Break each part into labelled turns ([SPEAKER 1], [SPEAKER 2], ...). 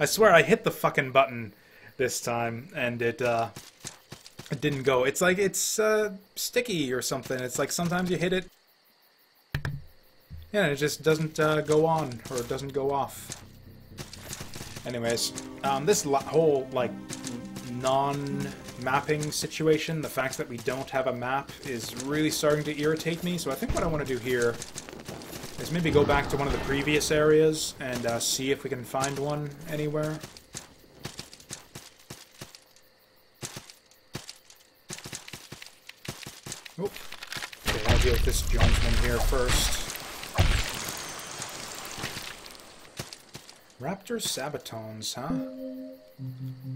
[SPEAKER 1] I swear I hit the fucking button this time, and it, uh, it didn't go. It's like it's, uh, sticky or something. It's like sometimes you hit it, yeah, it just doesn't, uh, go on, or it doesn't go off. Anyways, um, this whole, like, non-mapping situation, the fact that we don't have a map is really starting to irritate me, so I think what I want to do here is maybe go back to one of the previous areas and uh, see if we can find one anywhere. Oh. Okay, I'll deal with this Jonesman here first. Raptor Sabatons, huh?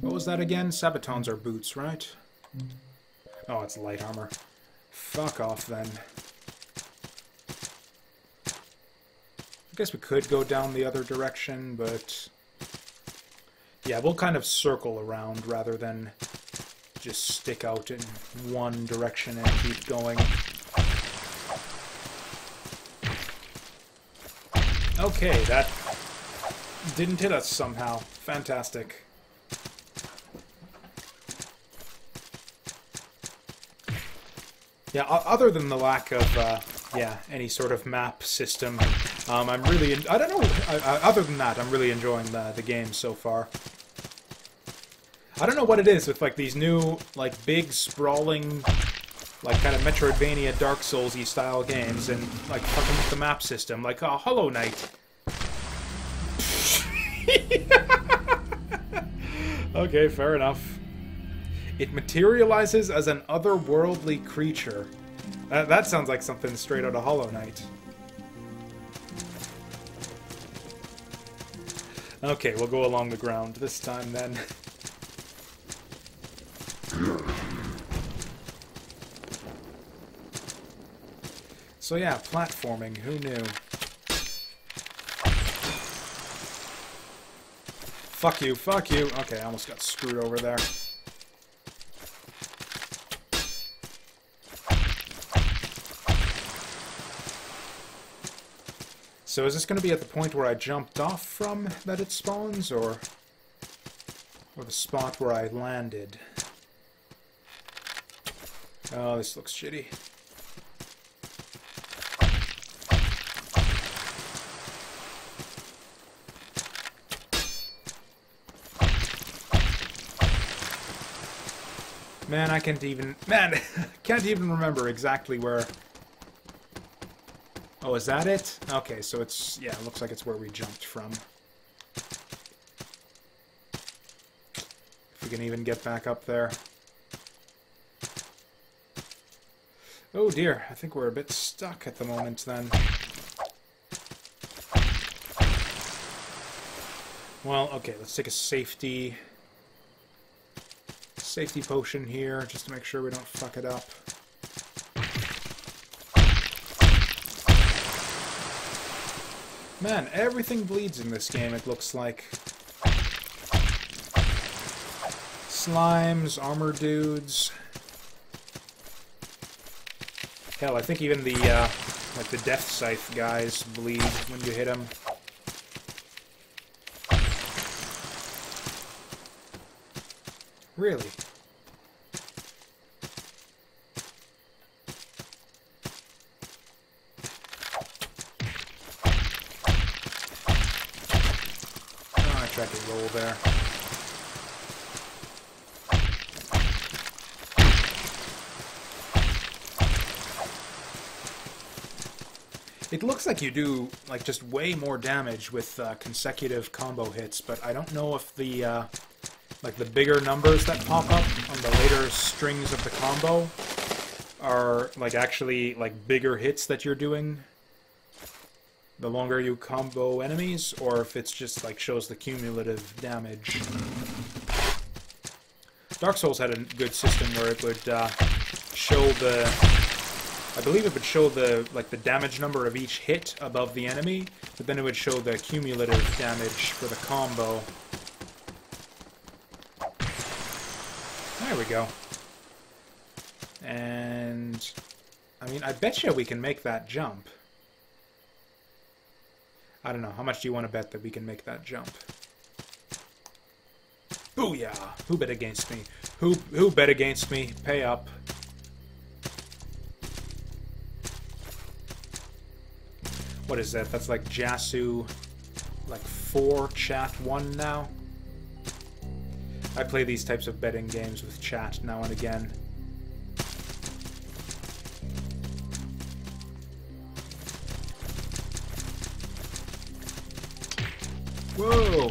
[SPEAKER 1] What was that again? Sabatons are boots, right? Oh, it's light armor. Fuck off, then. I guess we could go down the other direction, but... Yeah, we'll kind of circle around rather than just stick out in one direction and keep going. Okay, that didn't hit us somehow. Fantastic. Yeah, other than the lack of, uh, yeah, any sort of map system, um, I'm really, I don't know, I, I, other than that, I'm really enjoying the, the game so far. I don't know what it is with, like, these new, like, big, sprawling, like, kind of Metroidvania, Dark Souls-y style games, and, like, fucking with the map system, like, uh, Hollow Knight. okay, fair enough. It materializes as an otherworldly creature. Uh, that sounds like something straight out of Hollow Knight. Okay, we'll go along the ground this time then. so yeah, platforming, who knew? Fuck you, fuck you. Okay, I almost got screwed over there. So is this going to be at the point where I jumped off from that it spawns, or, or the spot where I landed? Oh, this looks shitty. Man, I can't even... Man, can't even remember exactly where Oh, is that it? Okay, so it's... Yeah, it looks like it's where we jumped from. If we can even get back up there. Oh dear, I think we're a bit stuck at the moment then. Well, okay, let's take a safety... Safety potion here, just to make sure we don't fuck it up. Man, everything bleeds in this game, it looks like. Slimes, armor dudes. Hell, I think even the, uh, like the Death Scythe guys bleed when you hit them. Really? roll there. It looks like you do like just way more damage with uh, consecutive combo hits, but I don't know if the uh, like the bigger numbers that pop up on the later strings of the combo are like actually like bigger hits that you're doing the longer you combo enemies, or if it's just like shows the cumulative damage. Dark Souls had a good system where it would uh, show the, I believe it would show the like the damage number of each hit above the enemy, but then it would show the cumulative damage for the combo. There we go. And I mean, I bet you we can make that jump. I don't know. How much do you want to bet that we can make that jump? Booyah! Who bet against me? Who who bet against me? Pay up. What is that? That's like Jasu, like 4, chat 1 now? I play these types of betting games with chat now and again. Whoa!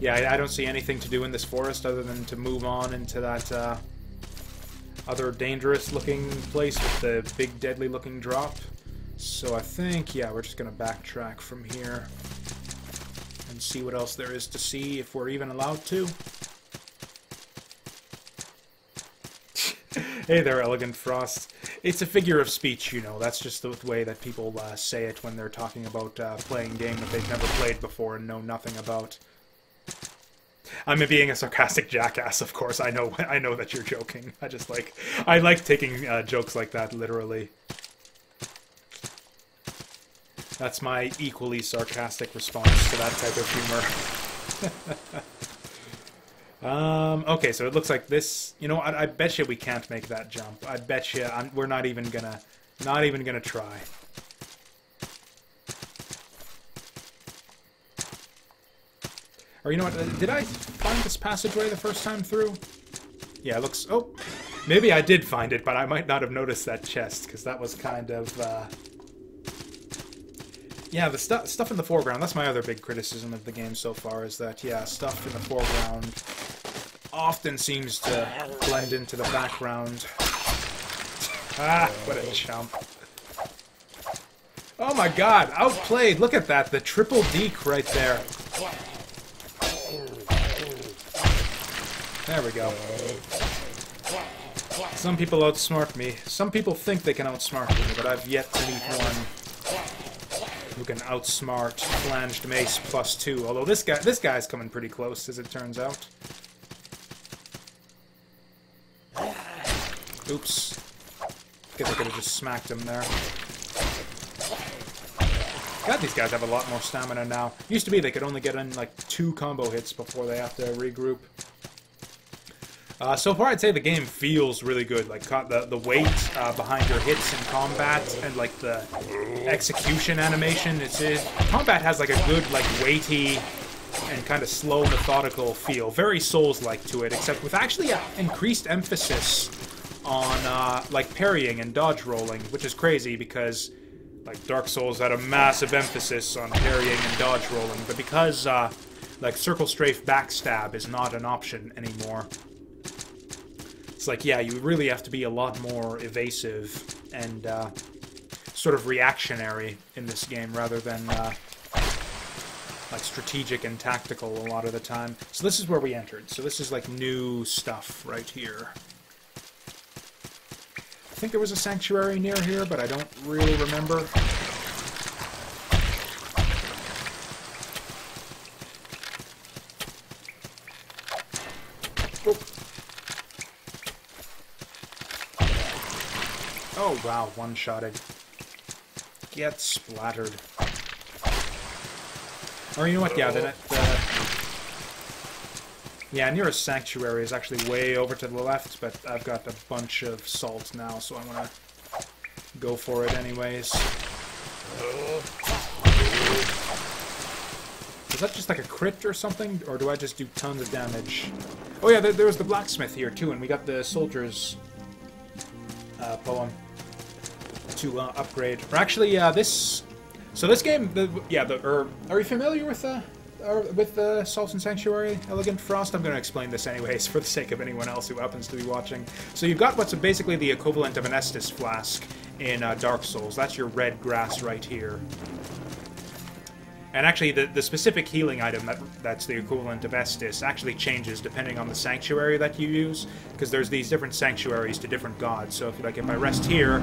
[SPEAKER 1] Yeah, I, I, don't see anything to do in this forest other than to move on into that uh, other dangerous-looking place with the big, deadly-looking drop. So I think, yeah, we're just going to backtrack from here and see what else there is to see, if we're even allowed to. hey there, Elegant Frost. It's a figure of speech, you know. That's just the way that people uh, say it when they're talking about uh, playing game that they've never played before and know nothing about. I'm being a sarcastic jackass, of course. I know, I know that you're joking. I just like, I like taking uh, jokes like that literally. That's my equally sarcastic response to that type of humor. um, okay, so it looks like this. You know, I, I bet you we can't make that jump. I bet you I'm, we're not even gonna, not even gonna try. Or you know what? Uh, did I find this passageway the first time through? Yeah, it looks... Oh, maybe I did find it, but I might not have noticed that chest, because that was kind of... Uh... Yeah, the stu stuff in the foreground, that's my other big criticism of the game so far, is that, yeah, stuff in the foreground often seems to blend into the background. Ah, what a chump. Oh my god, outplayed! Look at that, the triple deke right there. There we go. Some people outsmart me. Some people think they can outsmart me, but I've yet to meet one who can outsmart flanged mace plus two. Although this guy, this guy's coming pretty close, as it turns out. Oops. Guess I could have just smacked him there. God, these guys have a lot more stamina now. Used to be they could only get in like two combo hits before they have to regroup. Uh, so far, I'd say the game feels really good. Like the the weight uh, behind your hits in combat and like the execution animation. It's it, combat has like a good like weighty and kind of slow, methodical feel. Very Souls-like to it, except with actually an increased emphasis on uh, like parrying and dodge rolling, which is crazy because like Dark Souls had a massive emphasis on parrying and dodge rolling, but because uh, like circle strafe backstab is not an option anymore it's like, yeah, you really have to be a lot more evasive and uh, sort of reactionary in this game rather than uh, like strategic and tactical a lot of the time. So this is where we entered. So this is like new stuff right here. I think there was a sanctuary near here, but I don't really remember. Oh wow, one-shotted. Get splattered. Or you know what, yeah, the, the... Yeah, nearest sanctuary is actually way over to the left, but I've got a bunch of salt now, so I'm gonna go for it anyways. Is that just like a crit or something, or do I just do tons of damage? Oh yeah, there, there was the blacksmith here too, and we got the soldier's uh, poem to uh, upgrade. Or actually, uh, this... So this game, the, yeah, the, er, are you familiar with uh, with the Salt and Sanctuary Elegant Frost? I'm going to explain this anyways for the sake of anyone else who happens to be watching. So you've got what's basically the equivalent of an Estus flask in uh, Dark Souls. That's your red grass right here. And actually, the, the specific healing item that that's the equivalent of Estus actually changes depending on the sanctuary that you use, because there's these different sanctuaries to different gods. So if like if I rest here,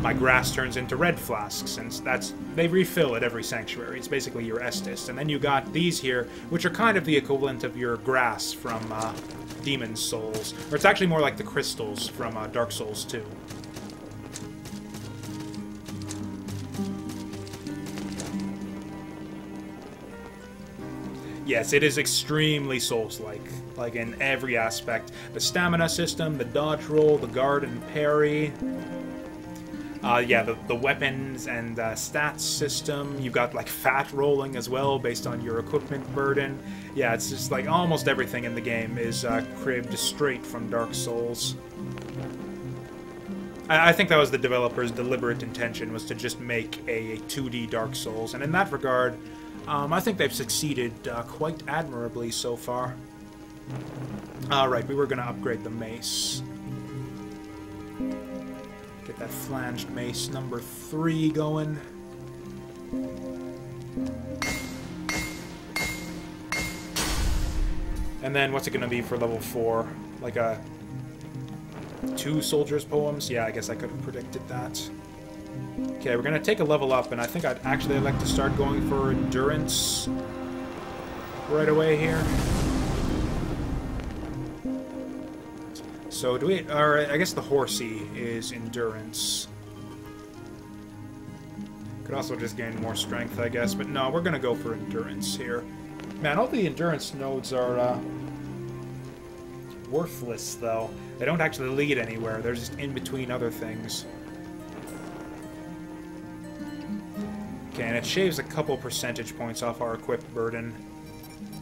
[SPEAKER 1] my grass turns into red flasks, and that's they refill at every sanctuary. It's basically your Estus. And then you got these here, which are kind of the equivalent of your grass from uh, Demon's Souls. Or it's actually more like the crystals from uh, Dark Souls 2. Yes, it is extremely Souls-like, like in every aspect. The stamina system, the dodge roll, the guard and parry. Uh, yeah, the, the weapons and uh, stats system. You've got like fat rolling as well based on your equipment burden. Yeah, it's just like almost everything in the game is uh, cribbed straight from Dark Souls. I, I think that was the developer's deliberate intention, was to just make a, a 2D Dark Souls. And in that regard, um, I think they've succeeded uh, quite admirably so far. Alright, we were going to upgrade the mace. That flanged mace number 3 going. And then what's it going to be for level 4? Like a... Two soldiers' poems? Yeah, I guess I could have predicted that. Okay, we're gonna take a level up, and I think I'd actually like to start going for endurance right away here. So do we, or I guess the horsey is endurance. Could also just gain more strength, I guess, but no, we're gonna go for endurance here. Man, all the endurance nodes are, uh, worthless, though. They don't actually lead anywhere, they're just in between other things. Okay, and it shaves a couple percentage points off our equip burden.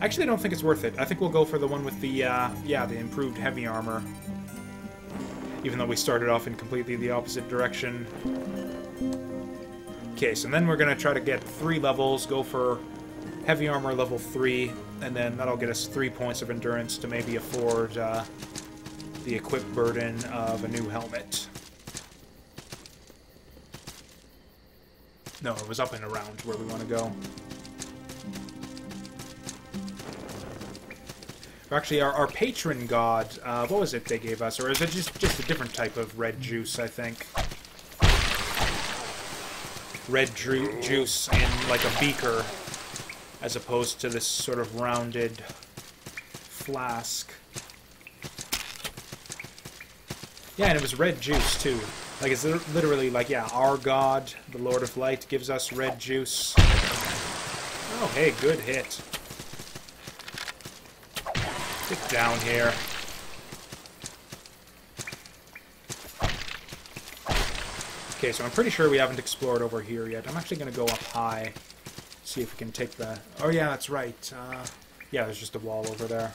[SPEAKER 1] Actually, I don't think it's worth it. I think we'll go for the one with the, uh, yeah, the improved heavy armor. Even though we started off in completely the opposite direction. Okay, so then we're going to try to get three levels, go for heavy armor level 3, and then that'll get us three points of endurance to maybe afford uh, the equip burden of a new helmet. No, it was up and around where we want to go. Actually, our, our patron god, uh, what was it they gave us? Or is it just, just a different type of red juice, I think? Red ju juice in, like, a beaker, as opposed to this sort of rounded flask. Yeah, and it was red juice, too. Like, it's literally like, yeah, our god, the Lord of Light, gives us red juice. Oh, hey, good hit. Get down here. Okay, so I'm pretty sure we haven't explored over here yet. I'm actually going to go up high, see if we can take the... Oh, yeah, that's right. Uh, yeah, there's just a wall over there.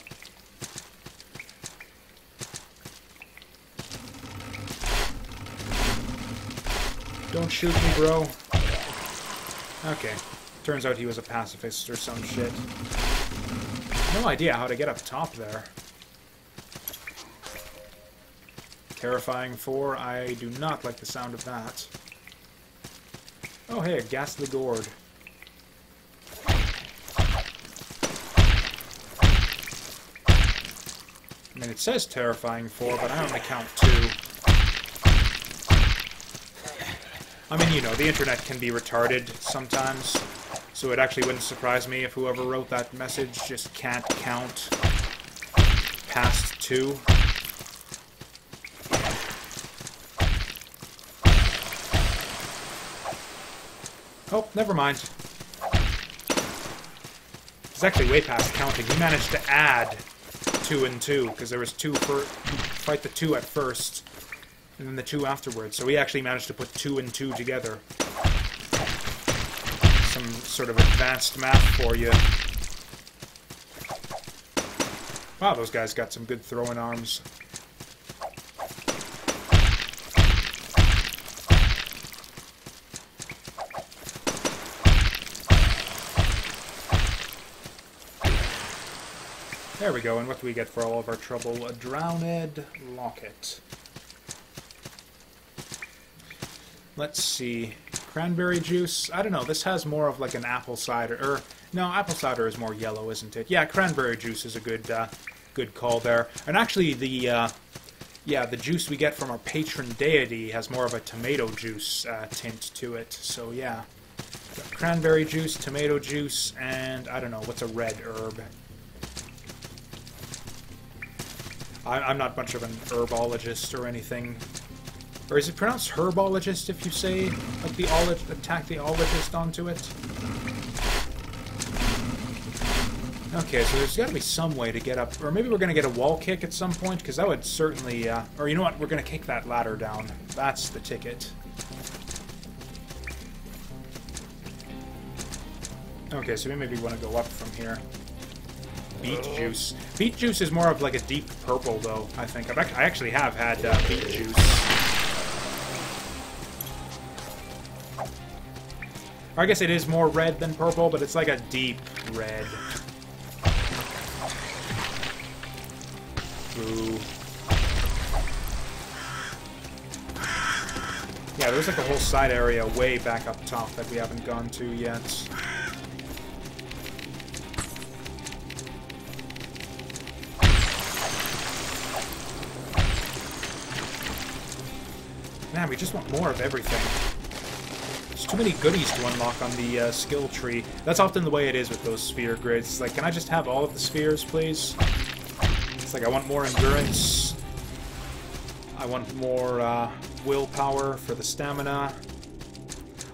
[SPEAKER 1] Don't shoot me, bro. Okay. Turns out he was a pacifist or some shit. No idea how to get up top there. Terrifying 4. I do not like the sound of that. Oh, hey, a ghastly gourd. I mean, it says terrifying 4, but I only count 2. I mean, you know, the internet can be retarded sometimes, so it actually wouldn't surprise me if whoever wrote that message just can't count past two. Oh, never mind. It's actually way past counting. He managed to add two and two, because there was two for fight the two at first and then the two afterwards. So he actually managed to put two and two together. Sort of advanced math for you. Wow, those guys got some good throwing arms. There we go, and what do we get for all of our trouble? A drowned locket. Let's see. Cranberry juice. I don't know. This has more of like an apple cider. Or no, apple cider is more yellow, isn't it? Yeah, cranberry juice is a good, uh, good call there. And actually, the uh, yeah, the juice we get from our patron deity has more of a tomato juice uh, tint to it. So yeah, cranberry juice, tomato juice, and I don't know what's a red herb. I, am not much of an herbologist or anything or is it pronounced herbologist if you say, like, the ologist, attack the ologist onto it? Okay, so there's got to be some way to get up, or maybe we're going to get a wall kick at some point, because that would certainly, uh, or you know what, we're going to kick that ladder down. That's the ticket. Okay, so we maybe want to go up from here. Beet juice. Beet juice is more of like a deep purple, though, I think. I've I actually have had uh, beet juice. Or I guess it is more red than purple, but it's like a deep red. Ooh. Yeah, there's like a whole side area way back up top that we haven't gone to yet. Man, we just want more of everything. Too many goodies to unlock on the uh, skill tree. That's often the way it is with those sphere grids. It's like, can I just have all of the spheres, please? It's like, I want more endurance. I want more uh, willpower for the stamina.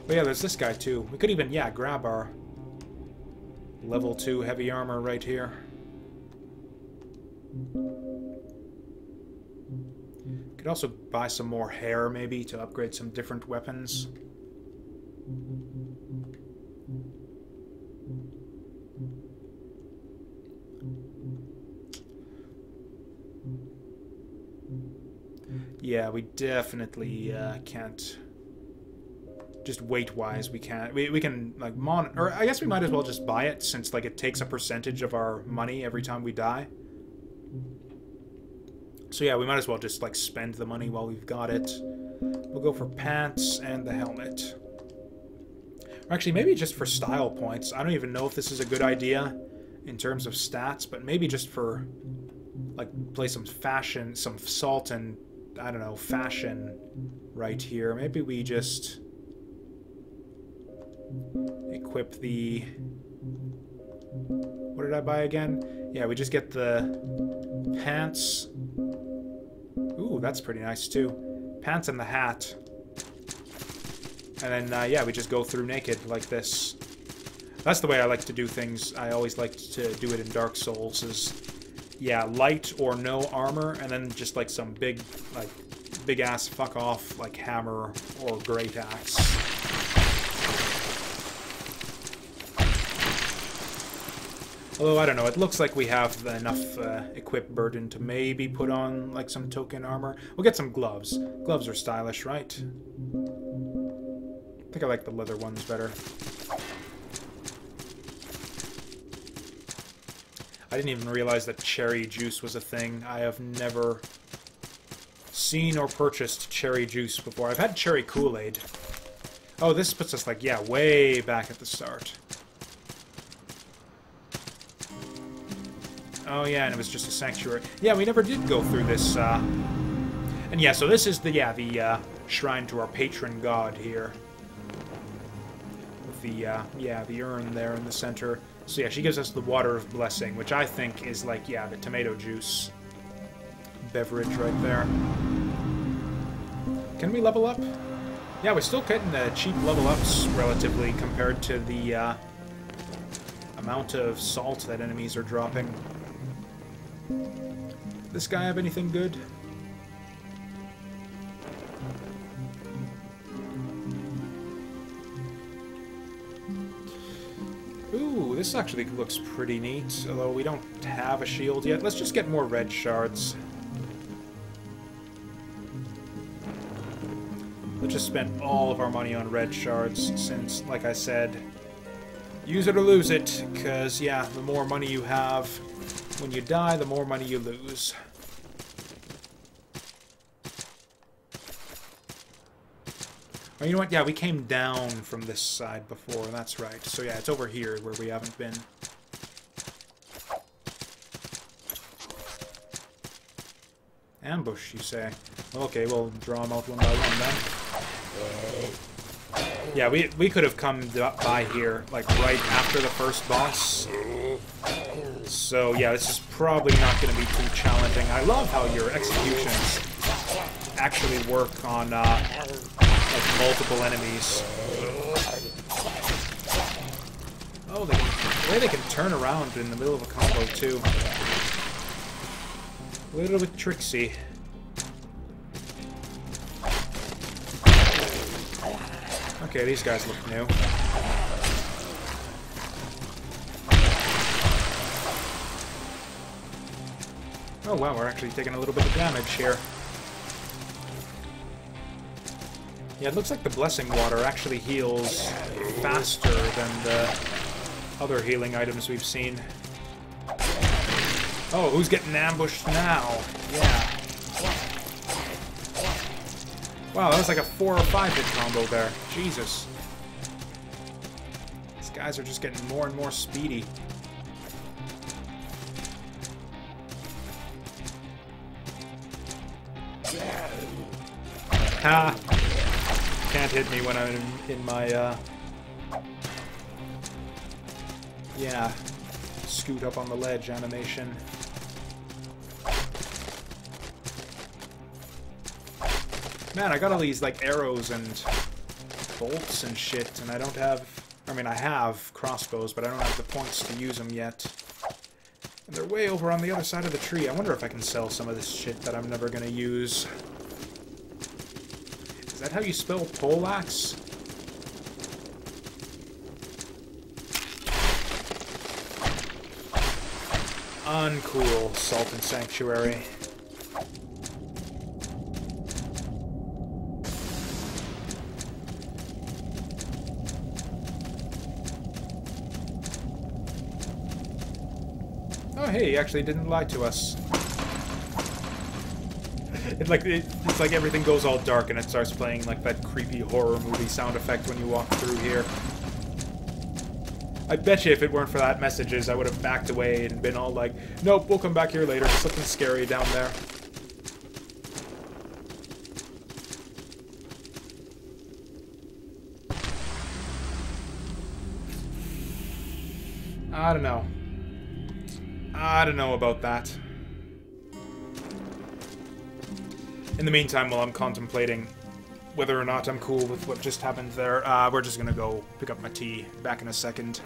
[SPEAKER 1] Oh yeah, there's this guy too. We could even, yeah, grab our level 2 heavy armor right here. Could also buy some more hair, maybe, to upgrade some different weapons. Yeah, we definitely uh, can't. Just weight-wise, we can't. We, we can, like, mon... Or I guess we might as well just buy it, since, like, it takes a percentage of our money every time we die. So yeah, we might as well just like spend the money while we've got it. We'll go for pants and the helmet. Or actually, maybe just for style points. I don't even know if this is a good idea in terms of stats, but maybe just for like play some fashion, some salt and I don't know, fashion right here. Maybe we just equip the what did I buy again? Yeah, we just get the pants Ooh, that's pretty nice too. Pants and the hat. And then, uh, yeah, we just go through naked like this. That's the way I like to do things. I always like to do it in Dark Souls is, yeah, light or no armor, and then just like some big, like, big-ass fuck-off, like, hammer or great axe. Although, I don't know, it looks like we have enough uh, equip burden to maybe put on, like, some token armor. We'll get some gloves. Gloves are stylish, right? I think I like the leather ones better. I didn't even realize that cherry juice was a thing. I have never seen or purchased cherry juice before. I've had cherry Kool-Aid. Oh, this puts us, like, yeah, way back at the start. Oh yeah, and it was just a sanctuary. Yeah, we never did go through this, uh... And yeah, so this is the, yeah, the, uh, shrine to our patron god here. The, uh, yeah, the urn there in the center. So yeah, she gives us the water of blessing, which I think is like, yeah, the tomato juice beverage right there. Can we level up? Yeah, we're still getting the cheap level ups relatively compared to the, uh, amount of salt that enemies are dropping. This guy have anything good? This actually looks pretty neat, although we don't have a shield yet. Let's just get more red shards. Let's just spend all of our money on red shards, since, like I said, use it or lose it, because, yeah, the more money you have, when you die, the more money you lose. You know what? Yeah, we came down from this side before. That's right. So yeah, it's over here where we haven't been. Ambush, you say? Okay, we'll draw them out one by one then. Yeah, we, we could have come by here, like, right after the first boss. So, yeah, this is probably not going to be too challenging. I love how your executions actually work on, uh, like, multiple enemies. Oh, they The way they can turn around in the middle of a combo, too. A little bit tricksy. Okay, these guys look new. Oh wow, we're actually taking a little bit of damage here. Yeah, it looks like the Blessing Water actually heals faster than the other healing items we've seen. Oh, who's getting ambushed now? Yeah. Wow, that was like a four or five hit combo there. Jesus. These guys are just getting more and more speedy. Ha! Can't hit me when I'm in, in my, uh... Yeah. Scoot up on the ledge animation. Man, I got all these, like, arrows and bolts and shit, and I don't have... I mean, I have crossbows, but I don't have the points to use them yet. And they're way over on the other side of the tree. I wonder if I can sell some of this shit that I'm never gonna use. Is that how you spell poleaxe? Uncool, Salt and Sanctuary. Oh, hey, he actually didn't lie to us. It like it, it's like everything goes all dark and it starts playing like that creepy horror movie sound effect when you walk through here. I bet you if it weren't for that messages, I would have backed away and been all like, "Nope, we'll come back here later. Something scary down there." I don't know. I don't know about that. In the meantime, while I'm contemplating whether or not I'm cool with what just happened there, uh, we're just gonna go pick up my tea. Back in a second.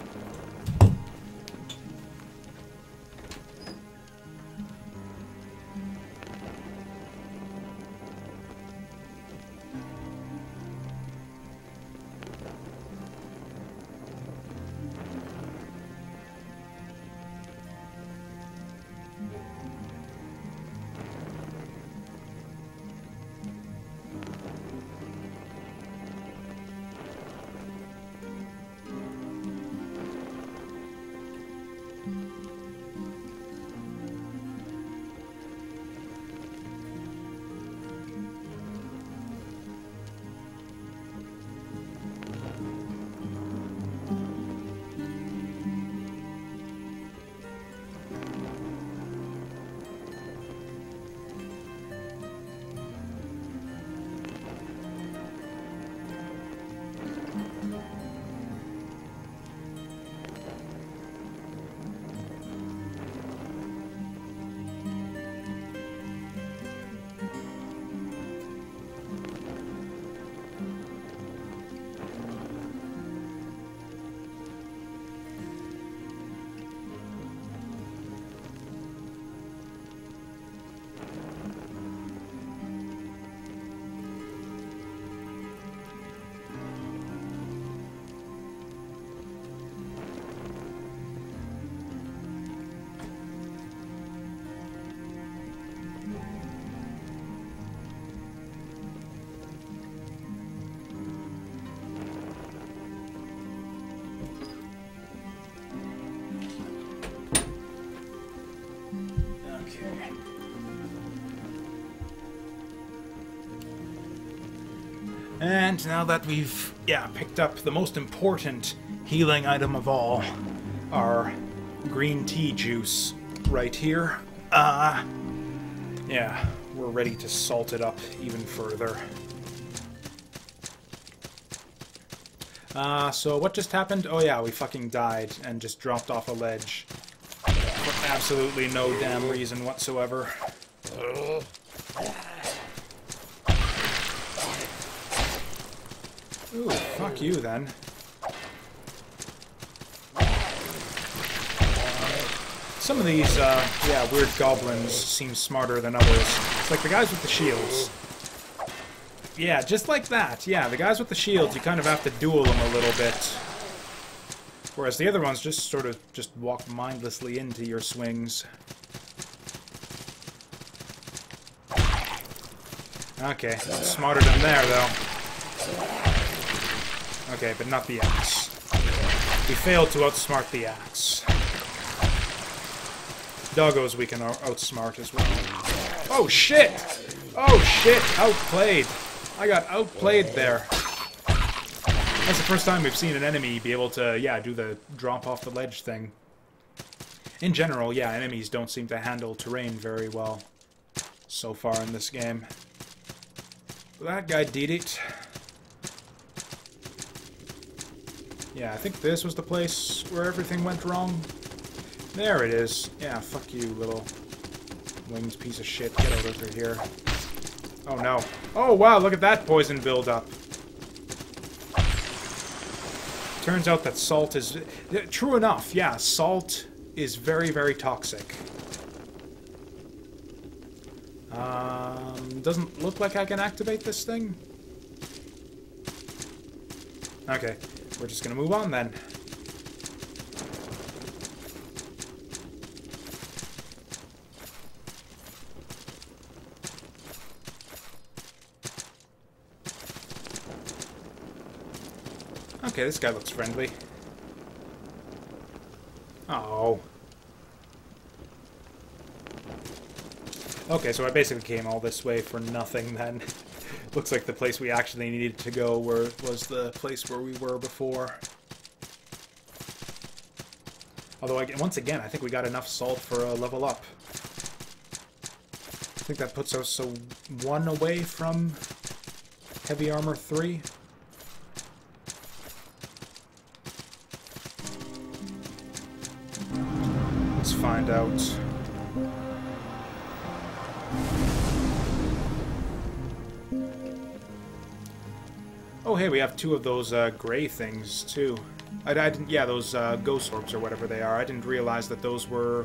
[SPEAKER 1] And now that we've, yeah, picked up the most important healing item of all, our green tea juice right here, uh, yeah, we're ready to salt it up even further. Uh, so what just happened? Oh yeah, we fucking died and just dropped off a ledge. For absolutely no damn reason whatsoever. Ooh, fuck you then. Some of these, uh, yeah, weird goblins seem smarter than others. It's like the guys with the shields. Yeah, just like that. Yeah, the guys with the shields, you kind of have to duel them a little bit. Whereas the other ones just sort of just walk mindlessly into your swings. Okay, smarter than there, though. Okay, but not the axe. We failed to outsmart the axe. Doggos we can outsmart as well. Oh, shit! Oh, shit! Outplayed! I got outplayed there. That's the first time we've seen an enemy be able to, yeah, do the drop off the ledge thing. In general, yeah, enemies don't seem to handle terrain very well so far in this game. That guy did it. Yeah, I think this was the place where everything went wrong. There it is. Yeah, fuck you, little winged piece of shit. Get over here. Oh, no. Oh, wow, look at that poison buildup. Turns out that salt is... True enough, yeah, salt is very, very toxic. Um, doesn't look like I can activate this thing. Okay, we're just gonna move on then. Okay, this guy looks friendly. Oh. Okay, so I basically came all this way for nothing then. Looks like the place we actually needed to go were, was the place where we were before. Although, I, once again, I think we got enough salt for a level up. I think that puts us so one away from Heavy Armor 3. Let's find out. Oh, hey, we have two of those uh, gray things, too. I, I didn't, yeah, those uh, ghost orbs or whatever they are. I didn't realize that those were,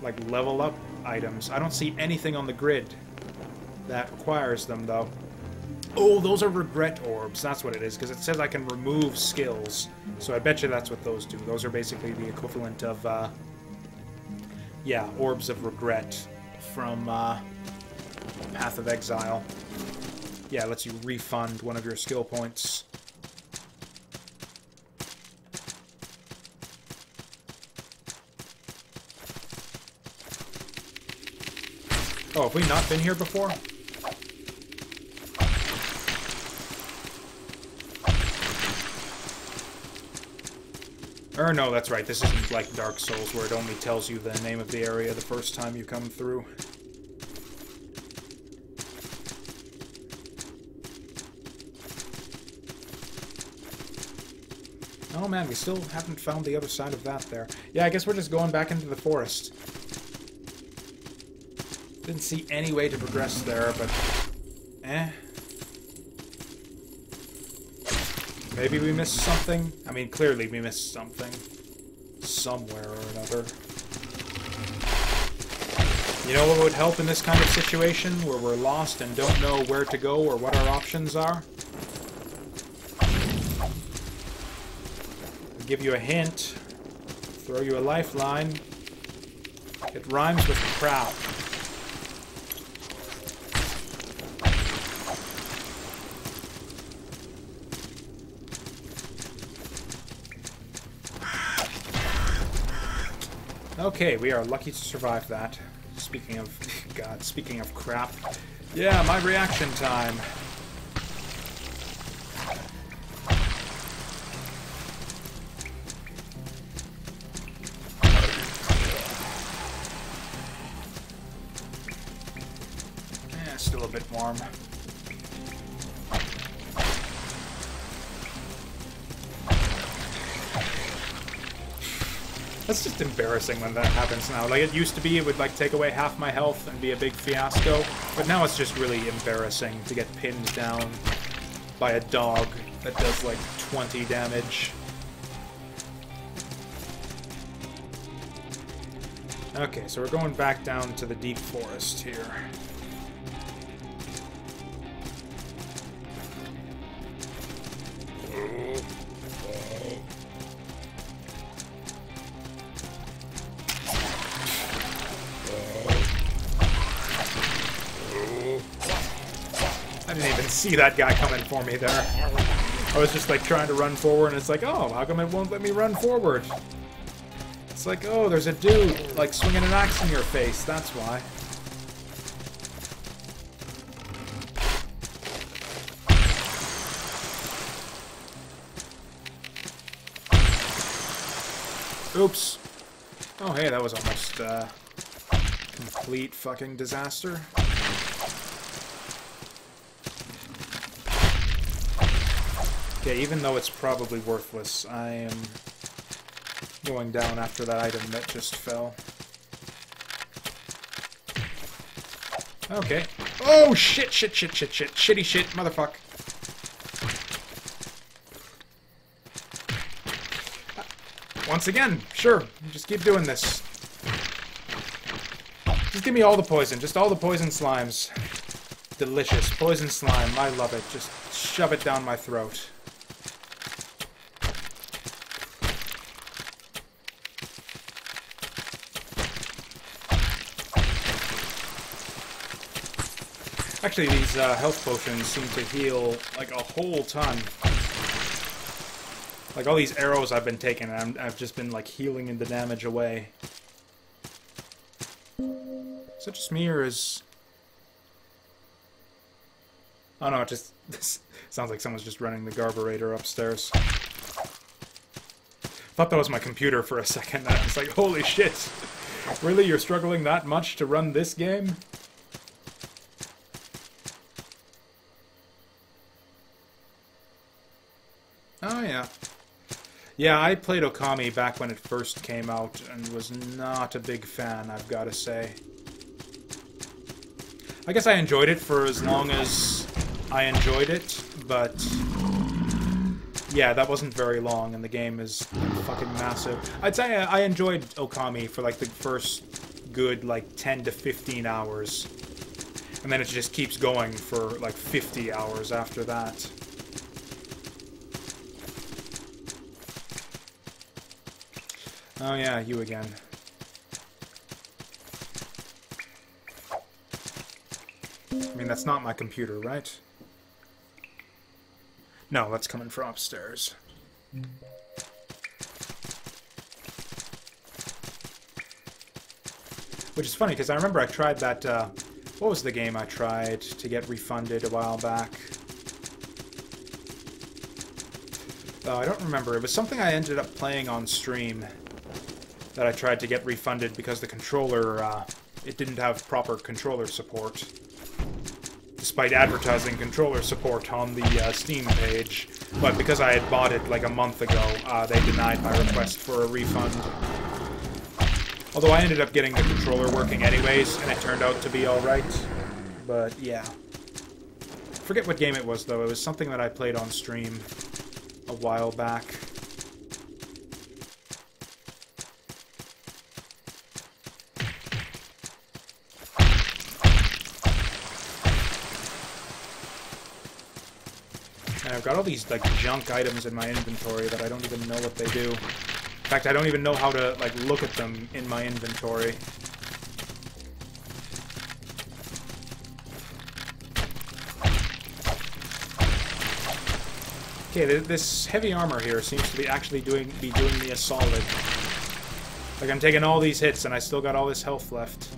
[SPEAKER 1] like, level up items. I don't see anything on the grid that requires them, though. Oh, those are regret orbs. That's what it is, because it says I can remove skills. So I bet you that's what those do. Those are basically the equivalent of, uh, yeah, orbs of regret from uh, Path of Exile yeah, it lets you refund one of your skill points. Oh, have we not been here before? Or no, that's right. This isn't like Dark Souls where it only tells you the name of the area the first time you come through. Oh man, we still haven't found the other side of that there. Yeah, I guess we're just going back into the forest. Didn't see any way to progress there, but... Eh. Maybe we missed something? I mean, clearly we missed something. Somewhere or another. You know what would help in this kind of situation, where we're lost and don't know where to go or what our options are? Give you a hint, throw you a lifeline. It rhymes with crowd. Okay, we are lucky to survive that. Speaking of... God, speaking of crap. Yeah, my reaction time. Embarrassing when that happens now. Like, it used to be it would, like, take away half my health and be a big fiasco, but now it's just really embarrassing to get pinned down by a dog that does, like, 20 damage. Okay, so we're going back down to the deep forest here. See that guy coming for me there. I was just like trying to run forward and it's like, oh, how come it won't let me run forward? It's like, oh, there's a dude like swinging an axe in your face, that's why. Oops. Oh, hey, that was almost, uh, complete fucking disaster. Okay, even though it's probably worthless, I am going down after that item that just fell. Okay. Oh, shit, shit, shit, shit, shit. Shitty shit, motherfuck. Once again, sure. Just keep doing this. Just give me all the poison. Just all the poison slimes. Delicious. Poison slime. I love it. Just shove it down my throat. Actually, these uh, health potions seem to heal, like, a whole ton. Like, all these arrows I've been taking, i have just been, like, healing the damage away. Just me, or is... Oh no, it just... This sounds like someone's just running the garburator upstairs. Thought that was my computer for a second. I was like, holy shit! Really, you're struggling that much to run this game? Oh, yeah. Yeah, I played Okami back when it first came out and was not a big fan, I've got to say. I guess I enjoyed it for as long as I enjoyed it, but yeah, that wasn't very long, and the game is fucking massive. I'd say I enjoyed Okami for like the first good like 10 to 15 hours, and then it just keeps going for like 50 hours after that. Oh yeah, you again. I mean, that's not my computer, right? No, that's coming from upstairs. Which is funny, because I remember I tried that, uh, what was the game I tried to get refunded a while back? Oh, I don't remember. It was something I ended up playing on stream that I tried to get refunded because the controller, uh, it didn't have proper controller support. Despite advertising controller support on the uh, Steam page. But because I had bought it like a month ago, uh, they denied my request for a refund. Although I ended up getting the controller working anyways, and it turned out to be alright. But yeah. Forget what game it was, though. It was something that I played on stream a while back. I've got all these, like, junk items in my inventory that I don't even know what they do. In fact, I don't even know how to, like, look at them in my inventory. Okay, this heavy armor here seems to be actually doing be doing me a solid. Like, I'm taking all these hits and I still got all this health left.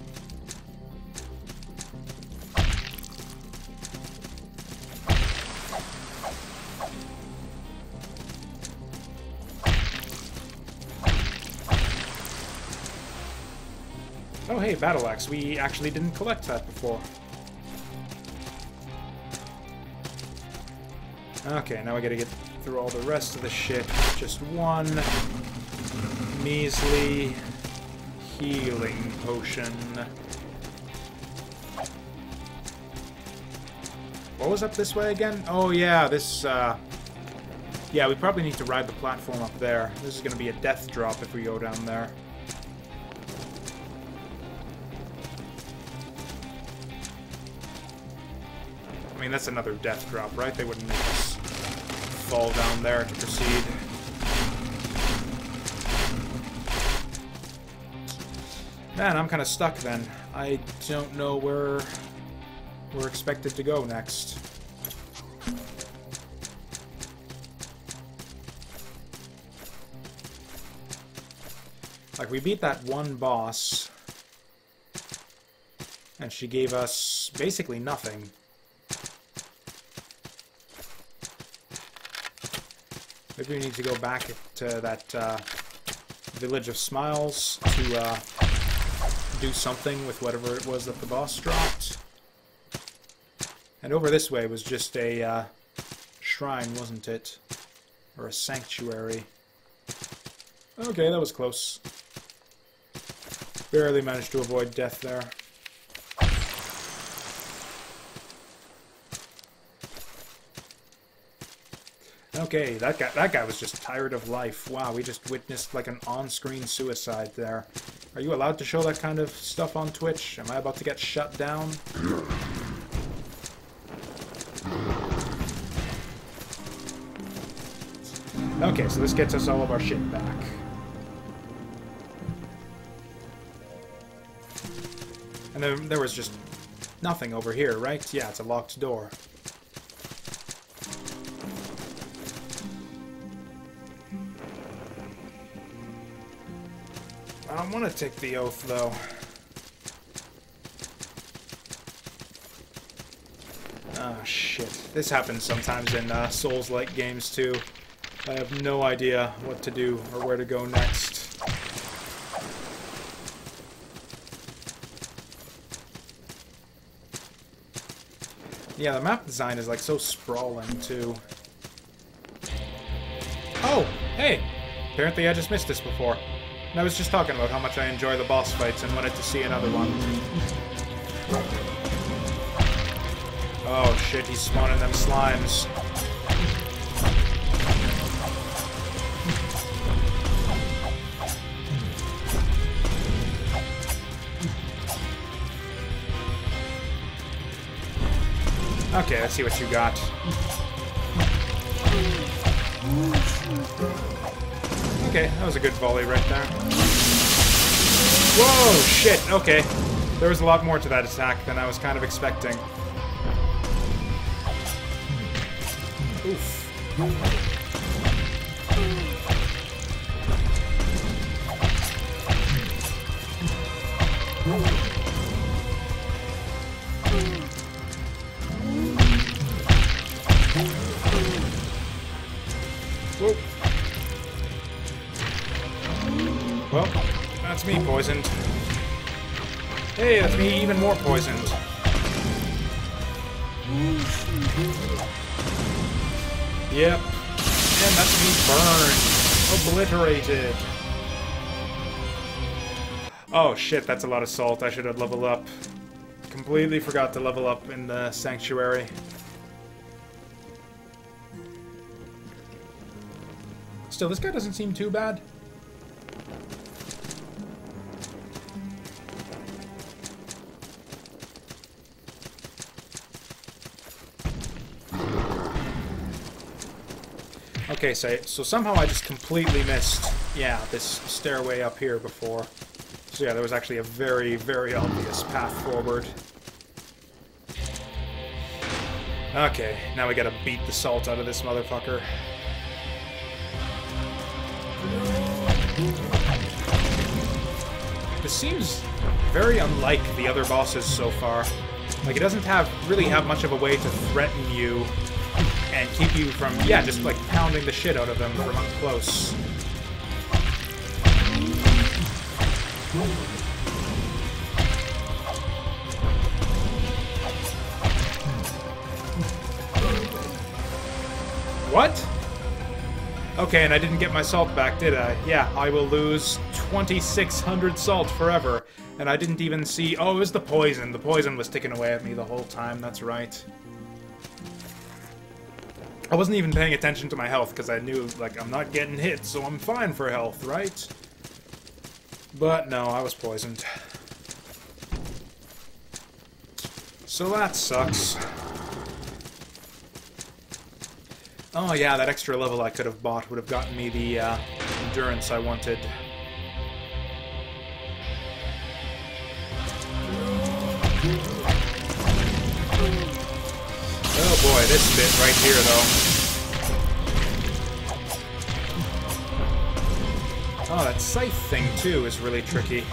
[SPEAKER 1] Battle Axe. We actually didn't collect that before. Okay, now we gotta get through all the rest of the shit. Just one measly healing potion. What was up this way again? Oh yeah, this, uh... Yeah, we probably need to ride the platform up there. This is gonna be a death drop if we go down there. That's another death drop, right? They wouldn't make us fall down there to proceed. Man, I'm kind of stuck then. I don't know where we're expected to go next. Like, we beat that one boss, and she gave us basically nothing. Maybe we need to go back to that uh, Village of Smiles to uh, do something with whatever it was that the boss dropped. And over this way was just a uh, shrine, wasn't it? Or a sanctuary. Okay, that was close. Barely managed to avoid death there. Okay, that guy that guy was just tired of life. Wow, we just witnessed like an on-screen suicide there. Are you allowed to show that kind of stuff on Twitch? Am I about to get shut down? Okay, so this gets us all of our shit back. And then there was just nothing over here, right? Yeah, it's a locked door. Don't want to take the oath, though. Oh, shit. This happens sometimes in uh, Souls-like games, too. I have no idea what to do or where to go next. Yeah, the map design is like so sprawling too. Oh, hey! Apparently I just missed this before. And I was just talking about how much I enjoy the boss fights and wanted to see another one. Oh shit, he's spawning them slimes. Okay, let's see what you got. Okay, that was a good volley right there. Whoa, shit, okay. There was a lot more to that attack than I was kind of expecting. Oof. Me poisoned. Hey, that's me even more poisoned. Yep. And that's me burned. Obliterated. Oh shit, that's a lot of salt. I should have leveled up. Completely forgot to level up in the sanctuary. Still, this guy doesn't seem too bad. Okay, so, so somehow I just completely missed, yeah, this stairway up here before. So yeah, there was actually a very, very obvious path forward. Okay, now we gotta beat the salt out of this motherfucker. This seems very unlike the other bosses so far. Like, it doesn't have really have much of a way to threaten you and keep you from, yeah, just like pounding the shit out of them from up close. What? Okay, and I didn't get my salt back, did I? Yeah, I will lose 2,600 salt forever. And I didn't even see... Oh, it was the poison. The poison was ticking away at me the whole time, that's right. I wasn't even paying attention to my health because I knew, like, I'm not getting hit, so I'm fine for health, right? But no, I was poisoned. So that sucks. Oh yeah, that extra level I could have bought would have gotten me the uh, endurance I wanted. Boy, this bit right here though. Oh, that scythe thing too is really tricky.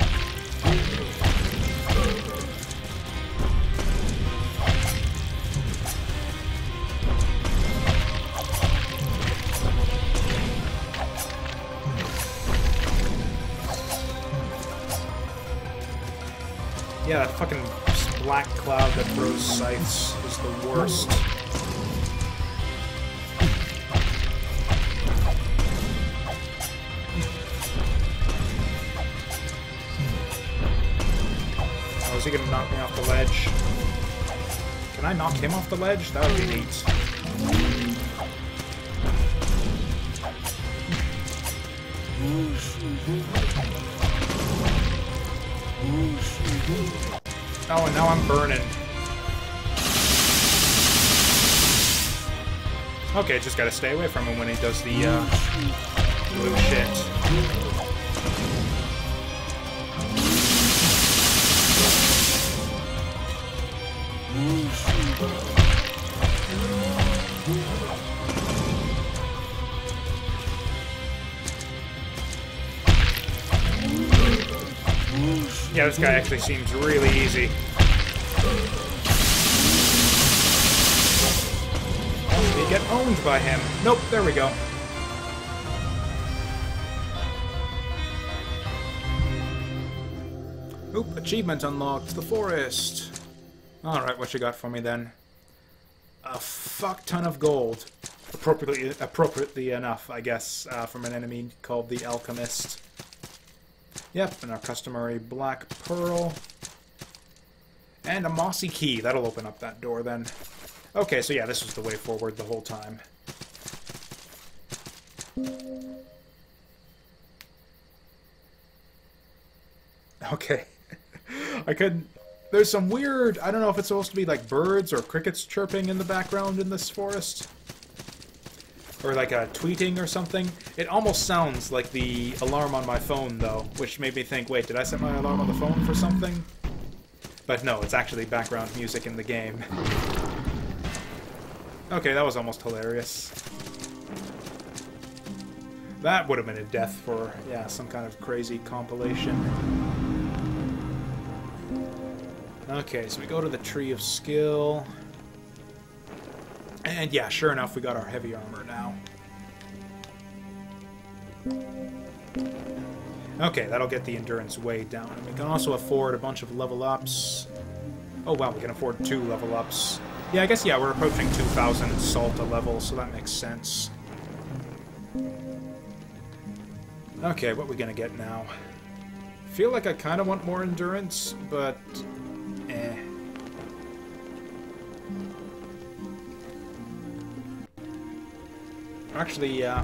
[SPEAKER 1] Yeah, that fucking black cloud that throws scythes is the worst. Is he gonna knock me off the ledge? Can I knock him off the ledge? That would be neat. Oh, and now I'm burning. Okay, just gotta stay away from him when he does the, uh, blue shit. Yeah, this guy actually seems really easy. We get owned by him. Nope, there we go. Oop, achievement unlocked. The forest. Alright, what you got for me then? A fuck ton of gold. Appropriately, appropriately enough, I guess, uh, from an enemy called the Alchemist. Yep, and our customary black pearl. And a mossy key. That'll open up that door then. Okay, so yeah, this was the way forward the whole time. Okay. I couldn't... There's some weird... I don't know if it's supposed to be like birds or crickets chirping in the background in this forest. Or like a tweeting or something. It almost sounds like the alarm on my phone, though, which made me think, wait, did I set my alarm on the phone for something? But no, it's actually background music in the game. okay, that was almost hilarious. That would have been a death for, yeah, some kind of crazy compilation. Okay, so we go to the Tree of Skill. And yeah, sure enough, we got our heavy armor now. Okay, that'll get the endurance way down. And we can also afford a bunch of level ups. Oh wow, we can afford two level ups. Yeah, I guess, yeah, we're approaching 2,000 Salta level, so that makes sense. Okay, what we gonna get now? feel like I kind of want more endurance, but... eh. Actually, uh,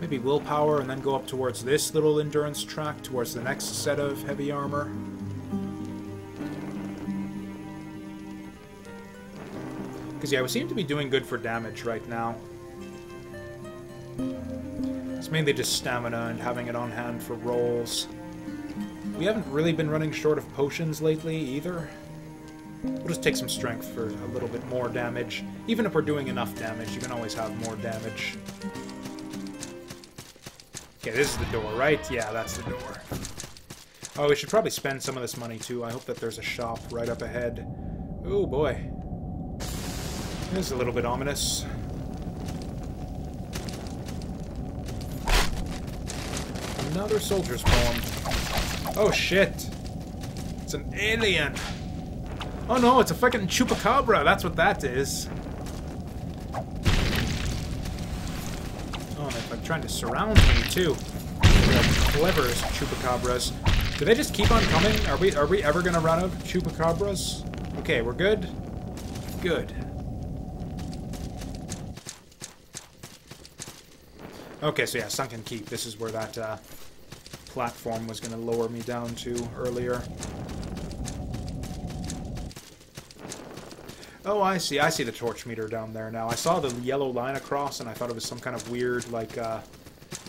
[SPEAKER 1] maybe willpower and then go up towards this little endurance track, towards the next set of heavy armor. Because, yeah, we seem to be doing good for damage right now. It's mainly just stamina and having it on hand for rolls. We haven't really been running short of potions lately, either. We'll just take some strength for a little bit more damage. Even if we're doing enough damage, you can always have more damage. Okay, this is the door, right? Yeah, that's the door. Oh, we should probably spend some of this money, too. I hope that there's a shop right up ahead. Oh, boy. This is a little bit ominous. Another soldier's poem. Oh, shit. It's an alien. Oh no, it's a fucking chupacabra. That's what that is. Oh, they're like, trying to surround me too. They're clever chupacabras. Do they just keep on coming? Are we are we ever gonna run out of chupacabras? Okay, we're good. Good. Okay, so yeah, Sunken Keep. This is where that uh, platform was going to lower me down to earlier. Oh, I see. I see the torch meter down there now. I saw the yellow line across, and I thought it was some kind of weird, like, uh,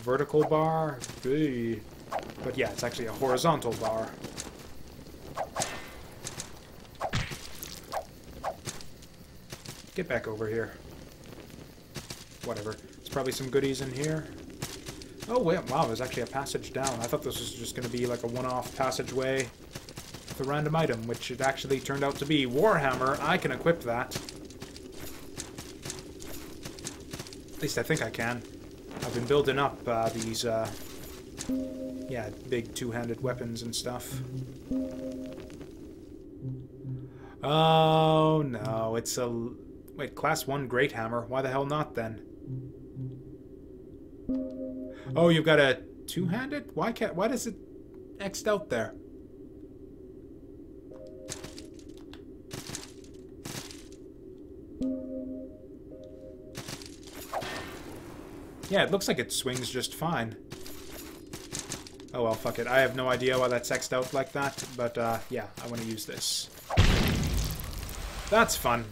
[SPEAKER 1] vertical bar. But yeah, it's actually a horizontal bar. Get back over here. Whatever. There's probably some goodies in here. Oh, wait, wow, there's actually a passage down. I thought this was just going to be like a one-off passageway with a random item, which it actually turned out to be. Warhammer, I can equip that. At least I think I can. I've been building up uh, these, uh, yeah, big two-handed weapons and stuff. Oh, no, it's a... Wait, class 1 Great Hammer. Why the hell not, then? Oh, you've got a two-handed? Why can't? Why does it X'd out there? Yeah, it looks like it swings just fine. Oh well, fuck it. I have no idea why that's X'd out like that, but uh, yeah, I want to use this. That's fun.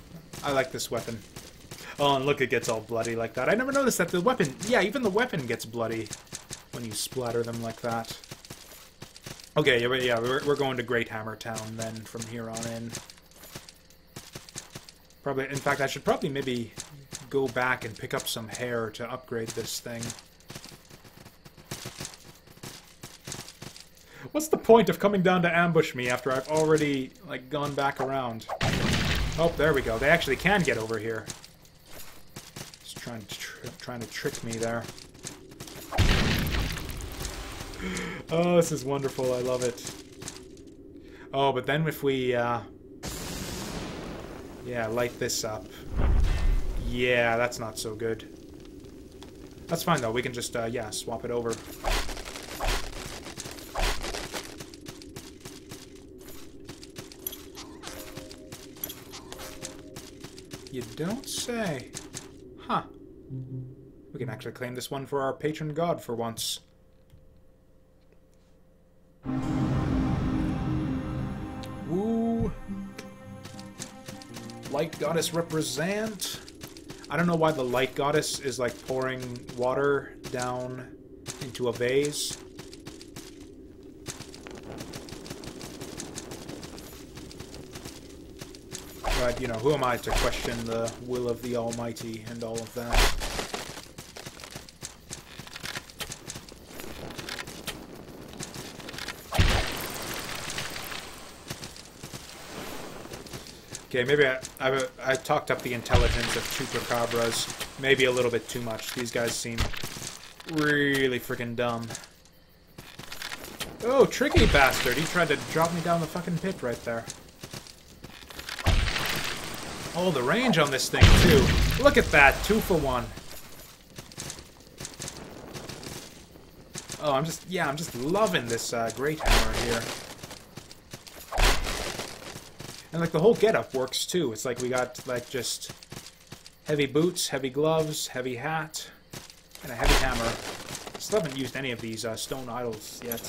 [SPEAKER 1] I like this weapon. Oh, and look, it gets all bloody like that. I never noticed that the weapon... Yeah, even the weapon gets bloody when you splatter them like that. Okay, yeah, yeah we're, we're going to Great Hammer Town then from here on in. Probably, in fact, I should probably maybe go back and pick up some hair to upgrade this thing. What's the point of coming down to ambush me after I've already, like, gone back around? Oh, there we go. They actually can get over here trying to trying to trick me there. Oh, this is wonderful. I love it. Oh, but then if we, uh, yeah, light this up. Yeah, that's not so good. That's fine, though. We can just, uh, yeah, swap it over. You don't say. We can actually claim this one for our patron god for once. Woo! Light goddess represent. I don't know why the light goddess is like pouring water down into a vase. But, you know, who am I to question the will of the Almighty and all of that? Okay, maybe I, I, I, talked up the intelligence of Chupacabras. Maybe a little bit too much. These guys seem really freaking dumb. Oh, tricky bastard! He tried to drop me down the fucking pit right there. Oh, the range on this thing, too. Look at that, two for one. Oh, I'm just, yeah, I'm just loving this uh, Great Hammer here. And like the whole getup works too. It's like we got like just heavy boots, heavy gloves, heavy hat, and a heavy hammer. Still haven't used any of these uh, stone idols yet.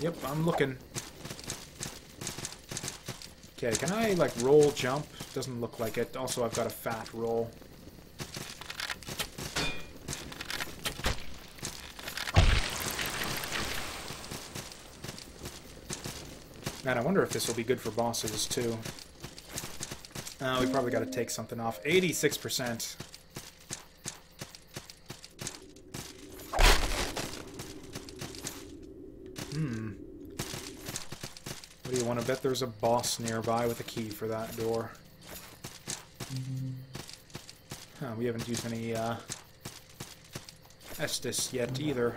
[SPEAKER 1] Yep, I'm looking. Okay, can I like roll jump? Doesn't look like it. Also, I've got a fat roll. I wonder if this will be good for bosses, too. Uh, we probably got to take something off. 86%. Hmm. What do you want to bet there's a boss nearby with a key for that door? Huh, we haven't used any, uh, Estus yet, either.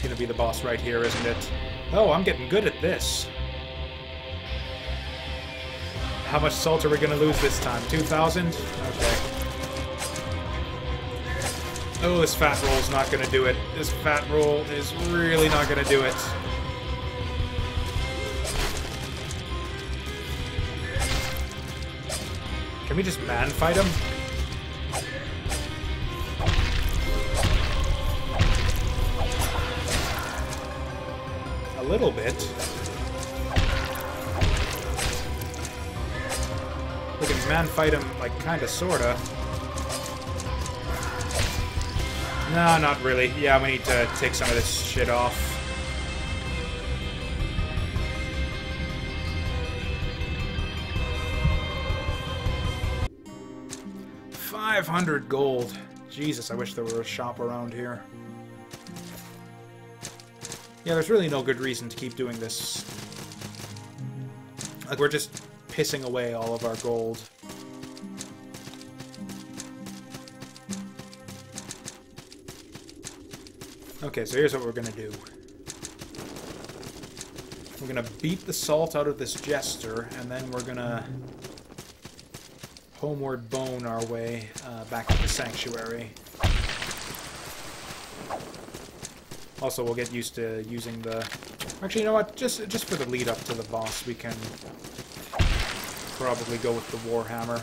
[SPEAKER 1] It's gonna be the boss right here, isn't it? Oh, I'm getting good at this. How much salt are we gonna lose this time? 2,000? Okay. Oh, this fat roll's not gonna do it. This fat roll is really not gonna do it. Can we just man fight him? little bit. We can man fight him, like, kinda, sorta. No, not really. Yeah, we need to take some of this shit off. Five hundred gold. Jesus, I wish there were a shop around here. Yeah, there's really no good reason to keep doing this. Like, we're just pissing away all of our gold. Okay, so here's what we're gonna do. We're gonna beat the salt out of this jester, and then we're gonna homeward bone our way uh, back to the sanctuary. Also, we'll get used to using the... Actually, you know what? Just just for the lead up to the boss, we can probably go with the Warhammer.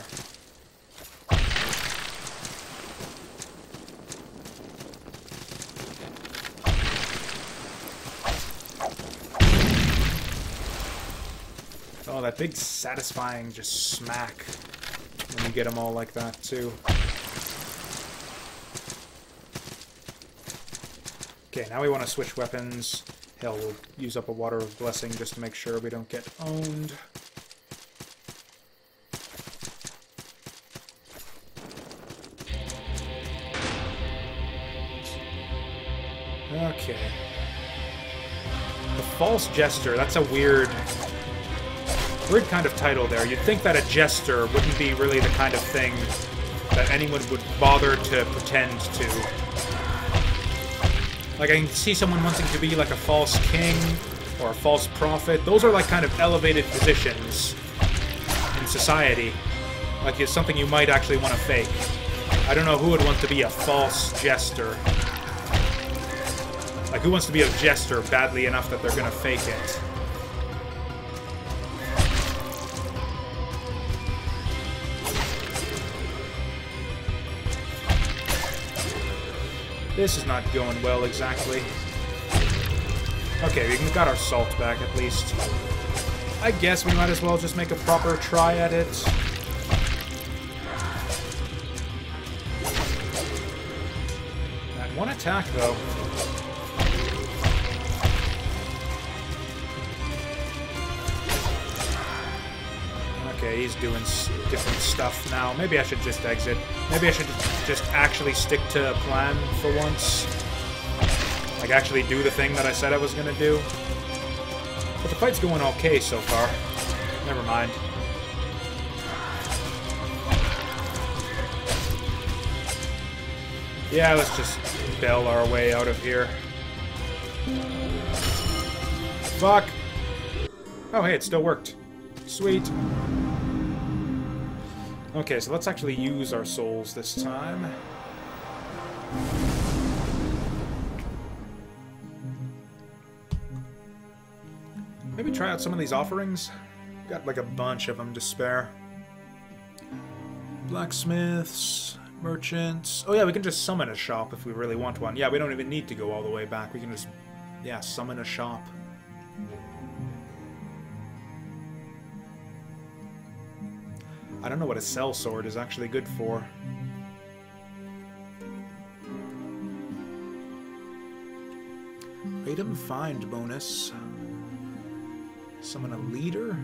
[SPEAKER 1] Oh, that big satisfying just smack when you get them all like that, too. Okay, now we want to switch weapons. Hell, we'll use up a Water of Blessing just to make sure we don't get owned. Okay. The False Jester, that's a weird Weird kind of title there. You'd think that a jester wouldn't be really the kind of thing that anyone would bother to pretend to. Like, I can see someone wanting to be like a false king or a false prophet. Those are like kind of elevated positions in society. Like, it's something you might actually want to fake. I don't know who would want to be a false jester. Like, who wants to be a jester badly enough that they're gonna fake it? This is not going well, exactly. Okay, we got our salt back, at least. I guess we might as well just make a proper try at it. That one attack, though. Okay, he's doing different stuff now. Maybe I should just exit. Maybe I should just actually stick to a plan for once. Like, actually do the thing that I said I was gonna do. But the fight's going okay so far. Never mind. Yeah, let's just bail our way out of here. Fuck! Oh, hey, it still worked. Sweet. Okay, so let's actually use our souls this time. Maybe try out some of these offerings. Got like a bunch of them to spare. Blacksmiths, merchants. Oh yeah, we can just summon a shop if we really want one. Yeah, we don't even need to go all the way back. We can just, yeah, summon a shop. I don't know what a sellsword is actually good for. Item find bonus. Summon a leader?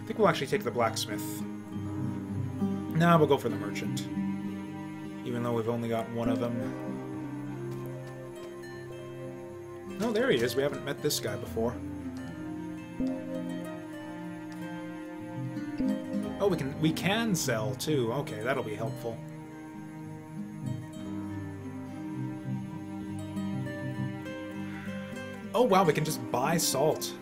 [SPEAKER 1] I think we'll actually take the blacksmith. Nah, we'll go for the merchant. Even though we've only got one of them. No, there he is. We haven't met this guy before. Oh, we can we can sell too. Okay, that'll be helpful. Oh wow, we can just buy salt.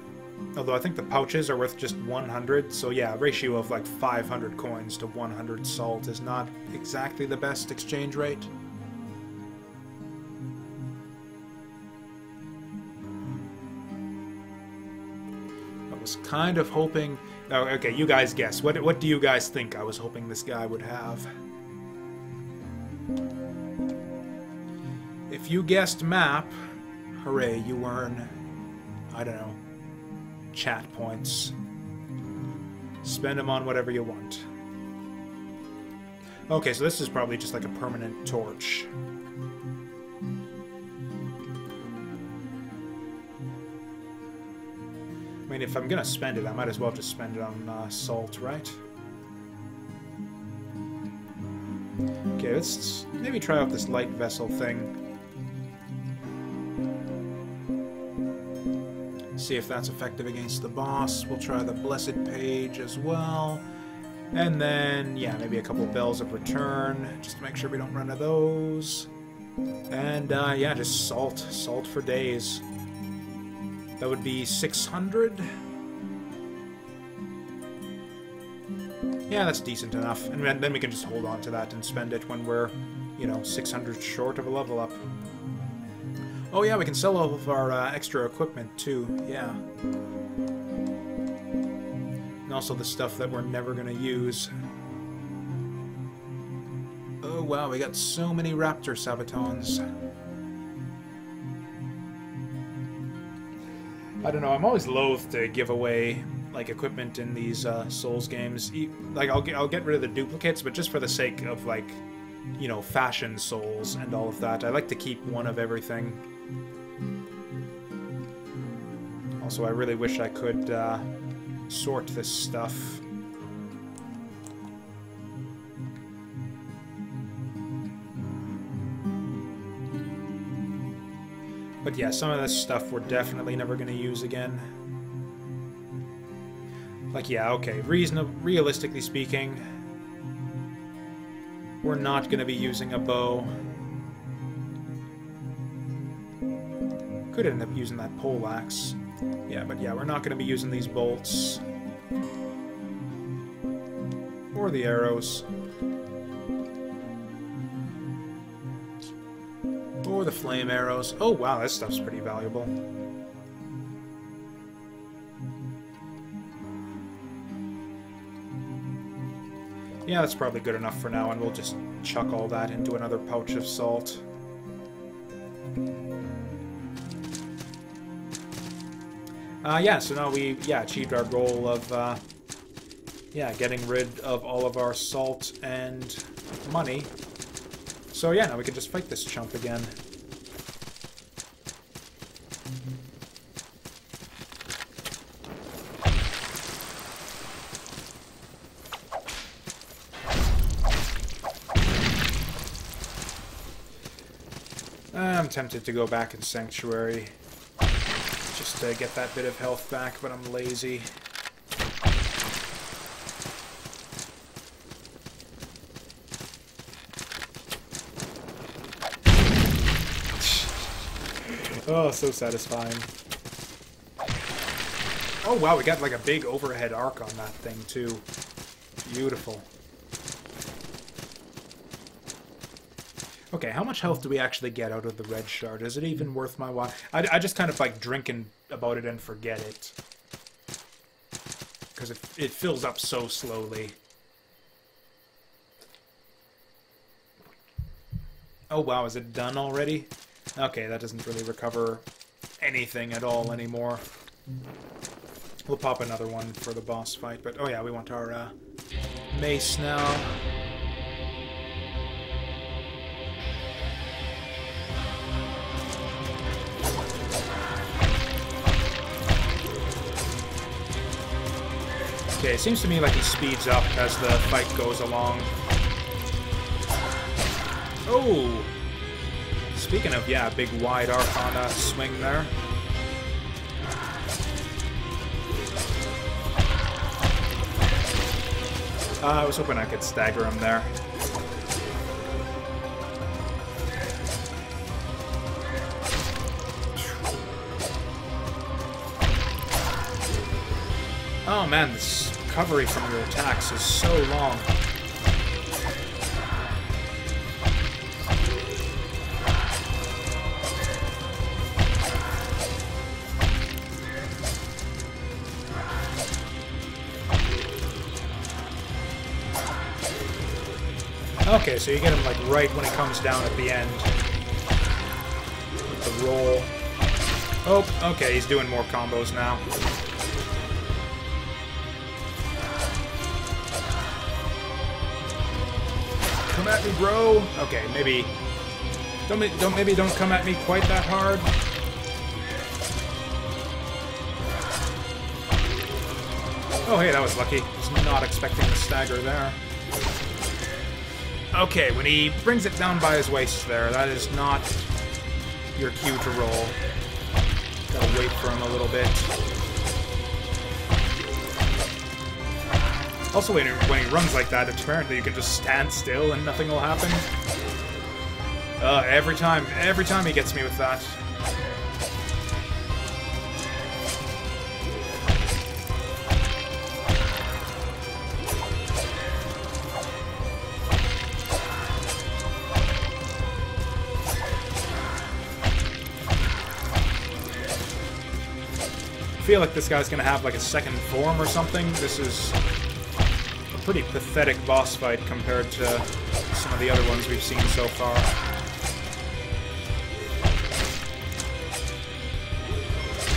[SPEAKER 1] Although I think the pouches are worth just 100, so yeah, ratio of like 500 coins to 100 salt is not exactly the best exchange rate. Was kind of hoping Oh, okay, you guys guess. What, what do you guys think I was hoping this guy would have? If you guessed map, hooray, you earn, I don't know, chat points. Spend them on whatever you want. Okay, so this is probably just like a permanent torch. Mean, if I'm gonna spend it, I might as well just spend it on uh, salt, right? Okay, let's maybe try out this light vessel thing. See if that's effective against the boss. We'll try the Blessed Page as well. And then, yeah, maybe a couple bells of return, just to make sure we don't run out of those. And, uh, yeah, just salt. Salt for days. That would be 600. Yeah, that's decent enough. And then we can just hold on to that and spend it when we're, you know, 600 short of a level up. Oh yeah, we can sell all of our uh, extra equipment too, yeah. And also the stuff that we're never going to use. Oh wow, we got so many Raptor Sabatons. I don't know, I'm always loath to give away like equipment in these uh, Souls games. Like I'll get I'll get rid of the duplicates, but just for the sake of like, you know, fashion Souls and all of that, I like to keep one of everything. Also, I really wish I could uh, sort this stuff. But yeah, some of this stuff we're definitely never going to use again. Like, yeah, okay, reasonable, realistically speaking, we're not going to be using a bow. Could end up using that pole axe. Yeah, but yeah, we're not going to be using these bolts. Or the arrows. The flame arrows. Oh wow, this stuff's pretty valuable. Yeah, that's probably good enough for now, and we'll just chuck all that into another pouch of salt. Uh, yeah, so now we yeah achieved our goal of uh, yeah getting rid of all of our salt and money. So yeah, now we can just fight this chump again. I'm tempted to go back in Sanctuary just to get that bit of health back, but I'm lazy. oh, so satisfying. Oh wow, we got like a big overhead arc on that thing too. Beautiful. Okay, how much health do we actually get out of the red shard? Is it even worth my while? I, I just kind of like drinking about it and forget it. Because it, it fills up so slowly. Oh wow, is it done already? Okay, that doesn't really recover anything at all anymore. We'll pop another one for the boss fight, but oh yeah, we want our uh, mace now. Okay, it seems to me like he speeds up as the fight goes along. Oh! Speaking of, yeah, big wide Arcana swing there. Uh, I was hoping I could stagger him there. Oh man, this recovery from your attacks is so long. Okay, so you get him like right when it comes down at the end. With the roll. Oh, okay, he's doing more combos now. Me, bro. Okay, maybe don't don't maybe don't come at me quite that hard. Oh, hey, that was lucky. Was not expecting the stagger there. Okay, when he brings it down by his waist there, that is not your cue to roll. Gotta wait for him a little bit. Also, when he, when he runs like that, it's apparently you can just stand still and nothing will happen. Uh, every time, every time he gets me with that. I feel like this guy's gonna have like a second form or something. This is pretty pathetic boss fight compared to some of the other ones we've seen so far.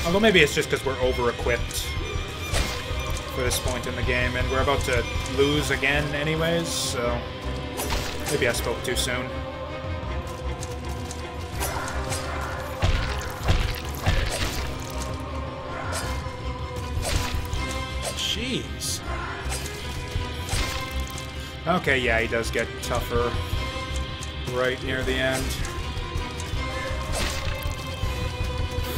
[SPEAKER 1] Although maybe it's just because we're over-equipped for this point in the game, and we're about to lose again anyways, so maybe I spoke too soon. Okay, yeah, he does get tougher right near the end.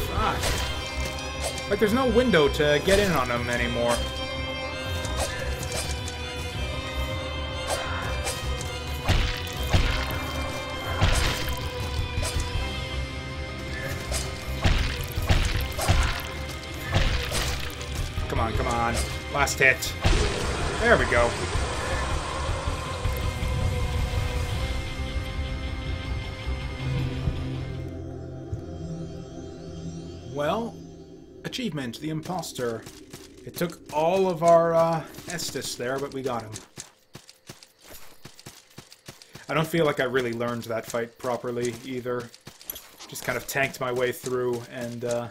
[SPEAKER 1] Fuck. Like, there's no window to get in on him anymore. Come on, come on. Last hit. There we go. Achievement, the imposter. It took all of our uh, Estus there, but we got him. I don't feel like I really learned that fight properly either. Just kind of tanked my way through and uh,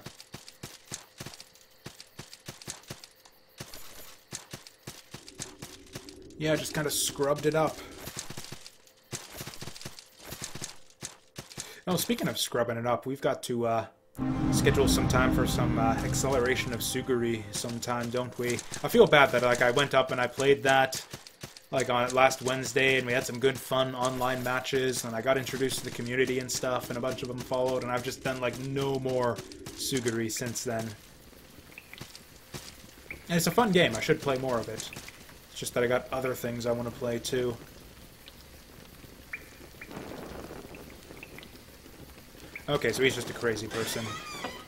[SPEAKER 1] Yeah, just kind of scrubbed it up. Oh, speaking of scrubbing it up, we've got to uh, schedule some time for some uh, acceleration of Suguri sometime, don't we? I feel bad that like I went up and I played that like on last Wednesday, and we had some good fun online matches, and I got introduced to the community and stuff, and a bunch of them followed, and I've just done like no more Suguri since then. And it's a fun game. I should play more of it. It's just that I got other things I want to play too. Okay, so he's just a crazy person.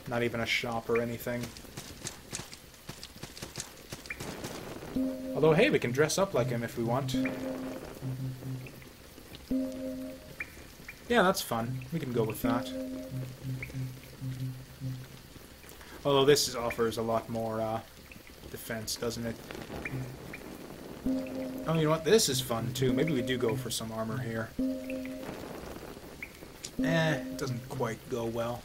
[SPEAKER 1] Not even a shop or anything. Although, hey, we can dress up like him if we want. Yeah, that's fun. We can go with that. Although this offers a lot more uh, defense, doesn't it? Oh, you know what? This is fun, too. Maybe we do go for some armor here. Eh, it doesn't quite go well.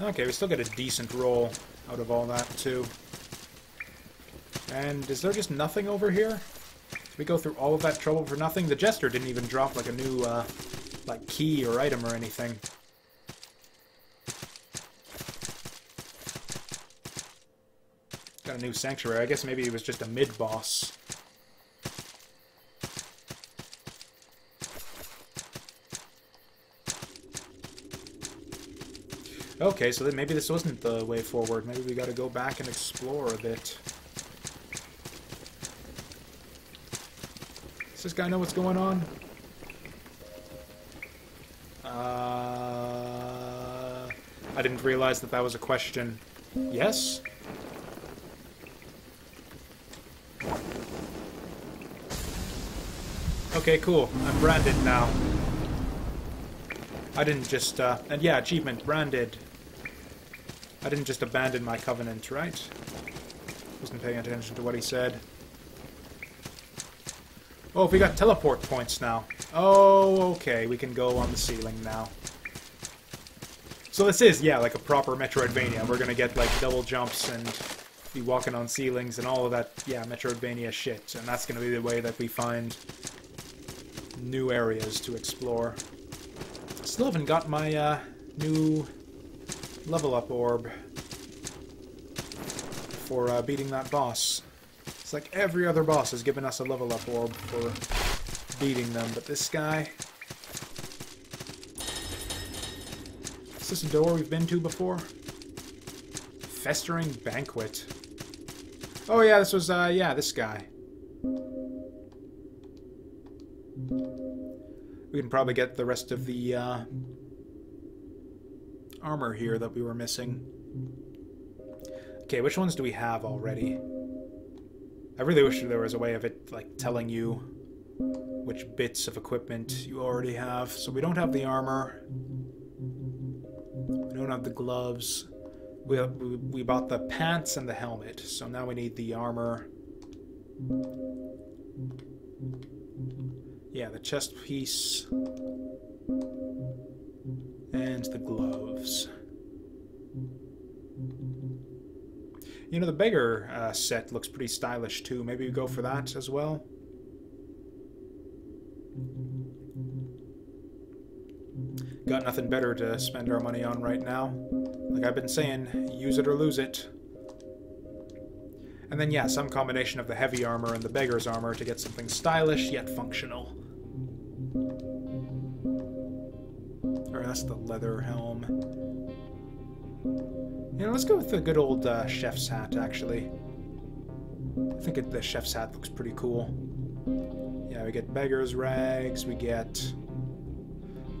[SPEAKER 1] Okay, we still get a decent roll out of all that, too. And is there just nothing over here? Did we go through all of that trouble for nothing? The Jester didn't even drop, like, a new, uh, like, key or item or anything. Got a new Sanctuary. I guess maybe it was just a mid-boss. Okay, so then maybe this wasn't the way forward. Maybe we gotta go back and explore a bit. Does this guy know what's going on? Uh, I didn't realize that that was a question. Yes? Okay, cool. I'm branded now. I didn't just, uh, and yeah, achievement, branded. I didn't just abandon my covenant, right? Wasn't paying attention to what he said. Oh, we got teleport points now. Oh, okay, we can go on the ceiling now. So this is, yeah, like a proper Metroidvania. We're gonna get like double jumps and be walking on ceilings and all of that, yeah, Metroidvania shit. And that's gonna be the way that we find new areas to explore. Still haven't got my uh, new level up orb for uh, beating that boss. It's like every other boss has given us a level up orb for beating them, but this guy... Is this a door we've been to before? Festering Banquet. Oh yeah, this was, uh, yeah, this guy. We can probably get the rest of the, uh, armor here that we were missing. Okay, which ones do we have already? I really wish there was a way of it, like, telling you which bits of equipment you already have. So we don't have the armor. We don't have the gloves. We, we, we bought the pants and the helmet, so now we need the armor. Yeah, the chest piece. And the gloves. You know, the beggar uh, set looks pretty stylish too. Maybe we go for that as well. Got nothing better to spend our money on right now. Like I've been saying, use it or lose it. And then, yeah, some combination of the heavy armor and the beggar's armor to get something stylish yet functional. The leather helm. You know, let's go with the good old uh, chef's hat, actually. I think it, the chef's hat looks pretty cool. Yeah, we get beggar's rags, we get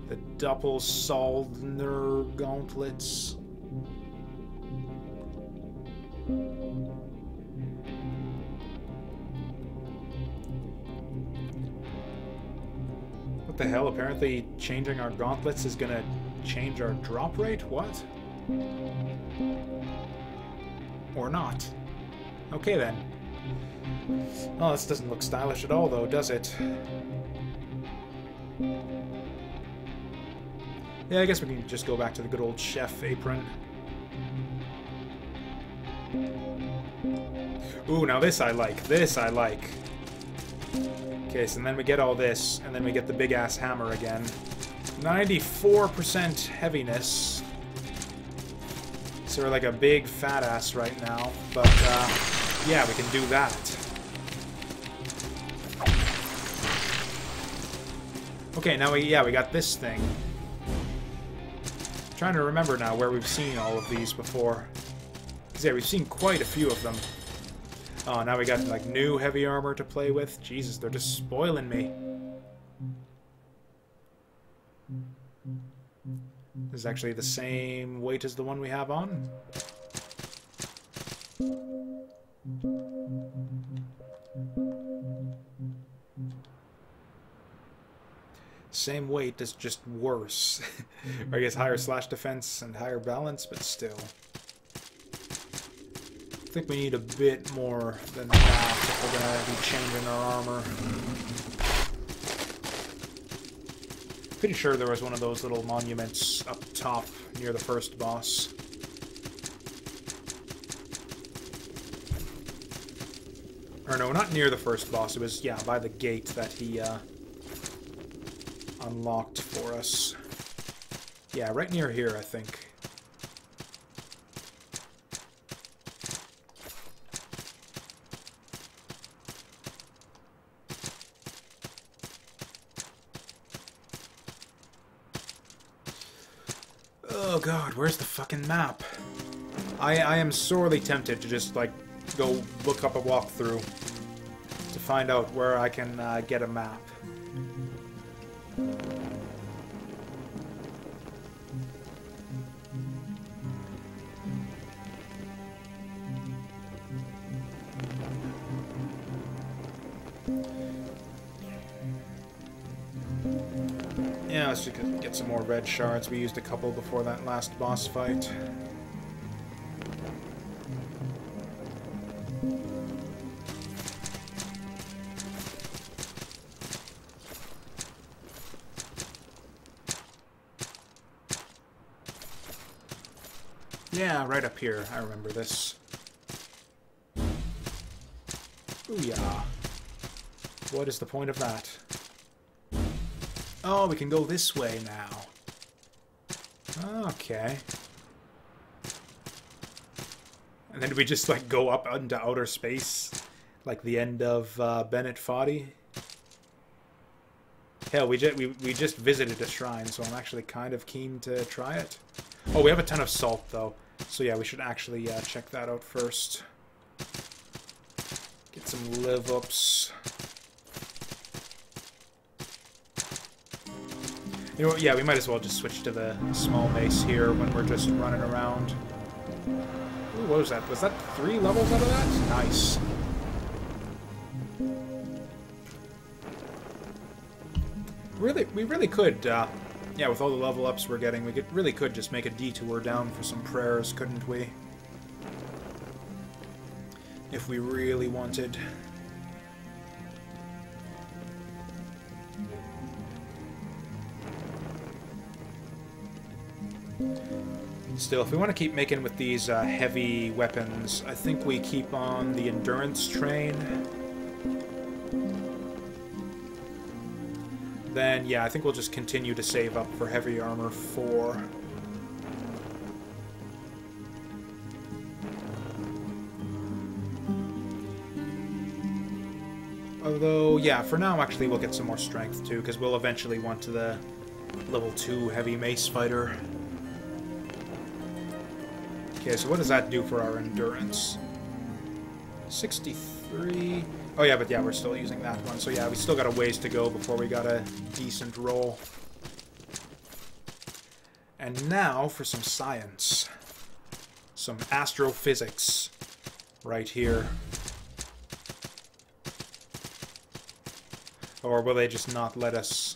[SPEAKER 1] the Doppelsoldner gauntlets. What the hell? Apparently changing our gauntlets is gonna change our drop rate? What? Or not. Okay then. Oh, this doesn't look stylish at all though, does it? Yeah, I guess we can just go back to the good old chef apron. Ooh, now this I like. This I like. Okay, so then we get all this, and then we get the big-ass hammer again. 94% heaviness. So we're like a big fat ass right now, but uh, yeah, we can do that. Okay, now we, yeah, we got this thing. I'm trying to remember now where we've seen all of these before. Because yeah, we've seen quite a few of them. Oh, now we got like new heavy armor to play with. Jesus, they're just spoiling me. This is actually the same weight as the one we have on. Same weight, is just worse. I guess higher slash defense and higher balance, but still. I think we need a bit more than that if we're going to be changing our armor. Pretty sure there was one of those little monuments up top near the first boss. Or no, not near the first boss. It was, yeah, by the gate that he uh, unlocked for us. Yeah, right near here, I think. Oh god, where's the fucking map? I, I am sorely tempted to just, like, go look up a walkthrough to find out where I can uh, get a map. More red shards. We used a couple before that last boss fight. Yeah, right up here. I remember this. Booyah. What is the point of that? Oh, we can go this way now. Okay. And then we just, like, go up into outer space? Like the end of uh, Bennett Foddy? Hell, we, just we, we just visited a shrine, so I'm actually kind of keen to try it. Oh, we have a ton of salt, though. So yeah, we should actually uh, check that out first. Get some live-ups. You know yeah, we might as well just switch to the small base here when we're just running around. Ooh, what was that? Was that three levels out of that? Nice. Really, we really could, uh, yeah, with all the level ups we're getting, we could, really could just make a detour down for some prayers, couldn't we? If we really wanted. Still, if we want to keep making with these uh, heavy weapons, I think we keep on the endurance train. Then, yeah, I think we'll just continue to save up for heavy armor 4. Although, yeah, for now, actually, we'll get some more strength, too, because we'll eventually want to the level 2 heavy mace fighter. Okay, so what does that do for our endurance? 63... Oh yeah, but yeah, we're still using that one. So yeah, we still got a ways to go before we got a decent roll. And now for some science. Some astrophysics. Right here. Or will they just not let us...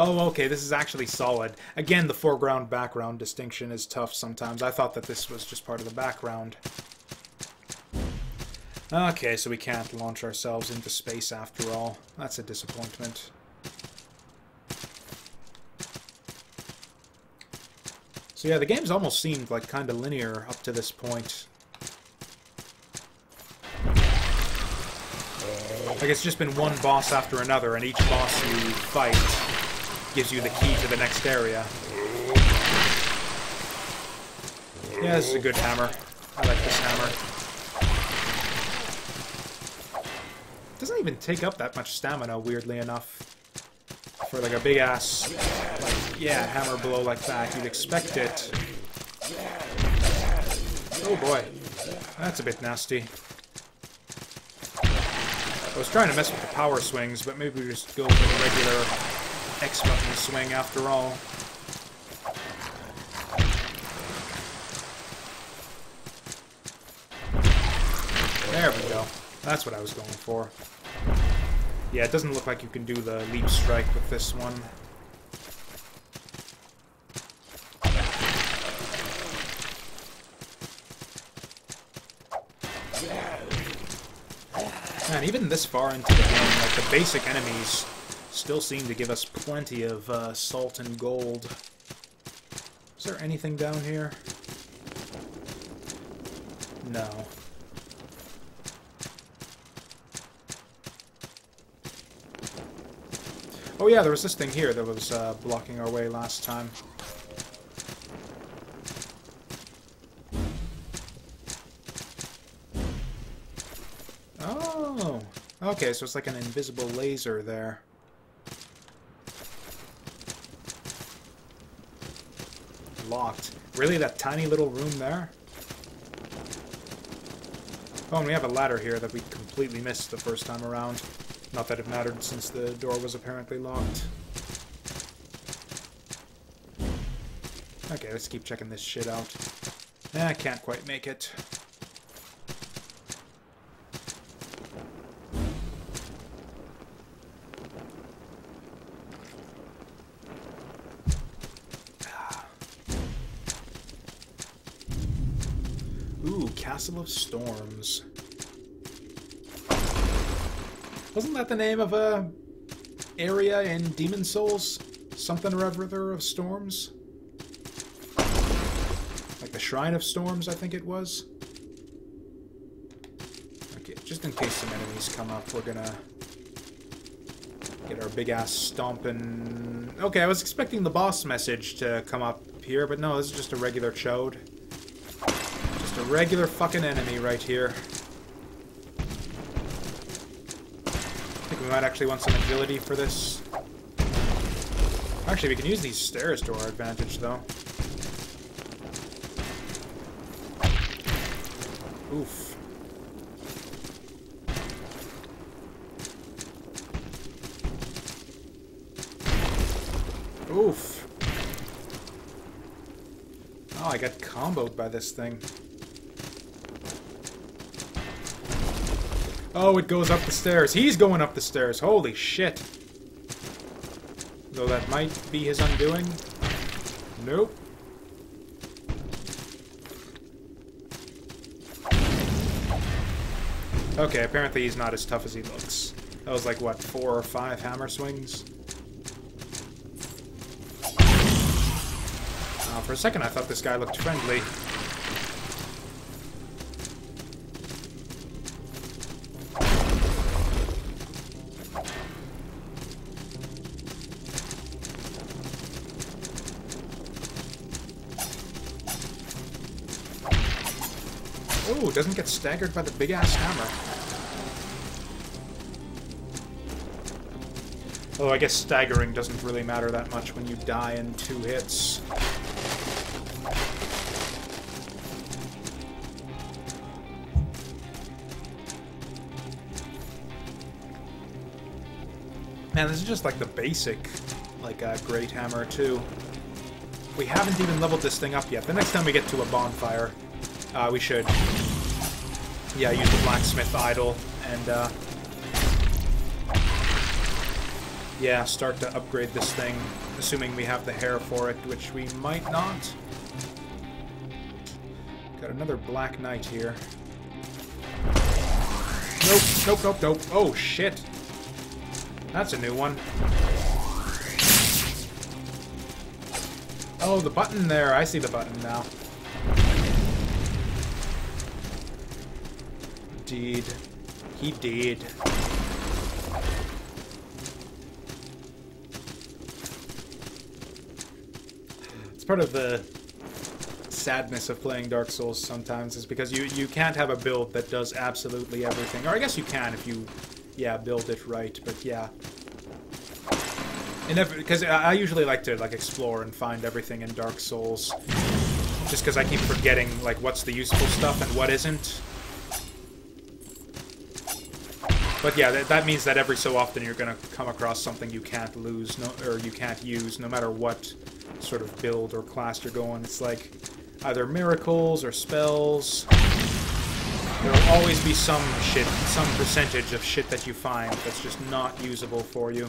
[SPEAKER 1] Oh, okay, this is actually solid. Again, the foreground-background distinction is tough sometimes. I thought that this was just part of the background. Okay, so we can't launch ourselves into space after all. That's a disappointment. So yeah, the game's almost seemed like kind of linear up to this point. Like it's just been one boss after another, and each boss you fight gives you the key to the next area. Yeah, this is a good hammer. I like this hammer. Doesn't even take up that much stamina, weirdly enough. For like a big ass, like, yeah, hammer blow like that, you'd expect it. Oh boy, that's a bit nasty. I was trying to mess with the power swings, but maybe we just go for the regular X button swing after all. There we go. That's what I was going for. Yeah, it doesn't look like you can do the leap strike with this one. Man, even this far into the game, like the basic enemies still seem to give us plenty of uh, salt and gold. Is there anything down here? No. Oh yeah, there was this thing here that was uh, blocking our way last time. Oh! Okay, so it's like an invisible laser there. Locked. Really, that tiny little room there? Oh, and we have a ladder here that we completely missed the first time around. Not that it mattered since the door was apparently locked. Okay, let's keep checking this shit out. Eh, I can't quite make it. Ooh, Castle of Storms. Wasn't that the name of a area in Demon Souls? Something or other of Storms? Like the Shrine of Storms, I think it was. Okay, just in case some enemies come up, we're gonna get our big ass stomping. Okay, I was expecting the boss message to come up here, but no, this is just a regular chode. Regular fucking enemy right here. I think we might actually want some agility for this. Actually, we can use these stairs to our advantage, though. Oof. Oof. Oh, I got comboed by this thing. Oh, it goes up the stairs. He's going up the stairs. Holy shit. Though that might be his undoing. Nope. Okay, apparently he's not as tough as he looks. That was like, what, four or five hammer swings? Uh, for a second I thought this guy looked friendly. Staggered by the big-ass hammer. Although I guess staggering doesn't really matter that much when you die in two hits. Man, this is just like the basic, like, uh, Great Hammer, too. We haven't even leveled this thing up yet. The next time we get to a bonfire, uh, we should, yeah, use the Blacksmith Idol and, uh, yeah, start to upgrade this thing, assuming we have the hair for it, which we might not. Got another Black Knight here. Nope, nope, nope, nope. Oh, shit. That's a new one. Oh, the button there. I see the button now. Did. He did. It's part of the sadness of playing Dark Souls sometimes is because you you can't have a build that does absolutely everything. Or I guess you can if you yeah, build it right, but yeah. Because I usually like to like explore and find everything in Dark Souls, just because I keep forgetting like what's the useful stuff and what isn't. But yeah, that, that means that every so often you're gonna come across something you can't lose, no, or you can't use, no matter what sort of build or class you're going. It's like either miracles or spells There'll always be some shit, some percentage of shit that you find that's just not usable for you.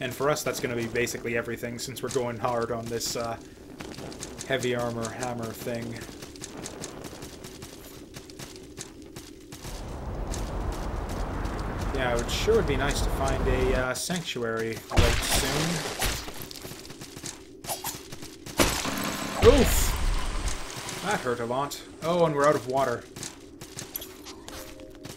[SPEAKER 1] And for us, that's going to be basically everything, since we're going hard on this uh, heavy armor hammer thing. Yeah, it sure would be nice to find a uh, sanctuary right soon. Oof! That hurt a lot. Oh, and we're out of water.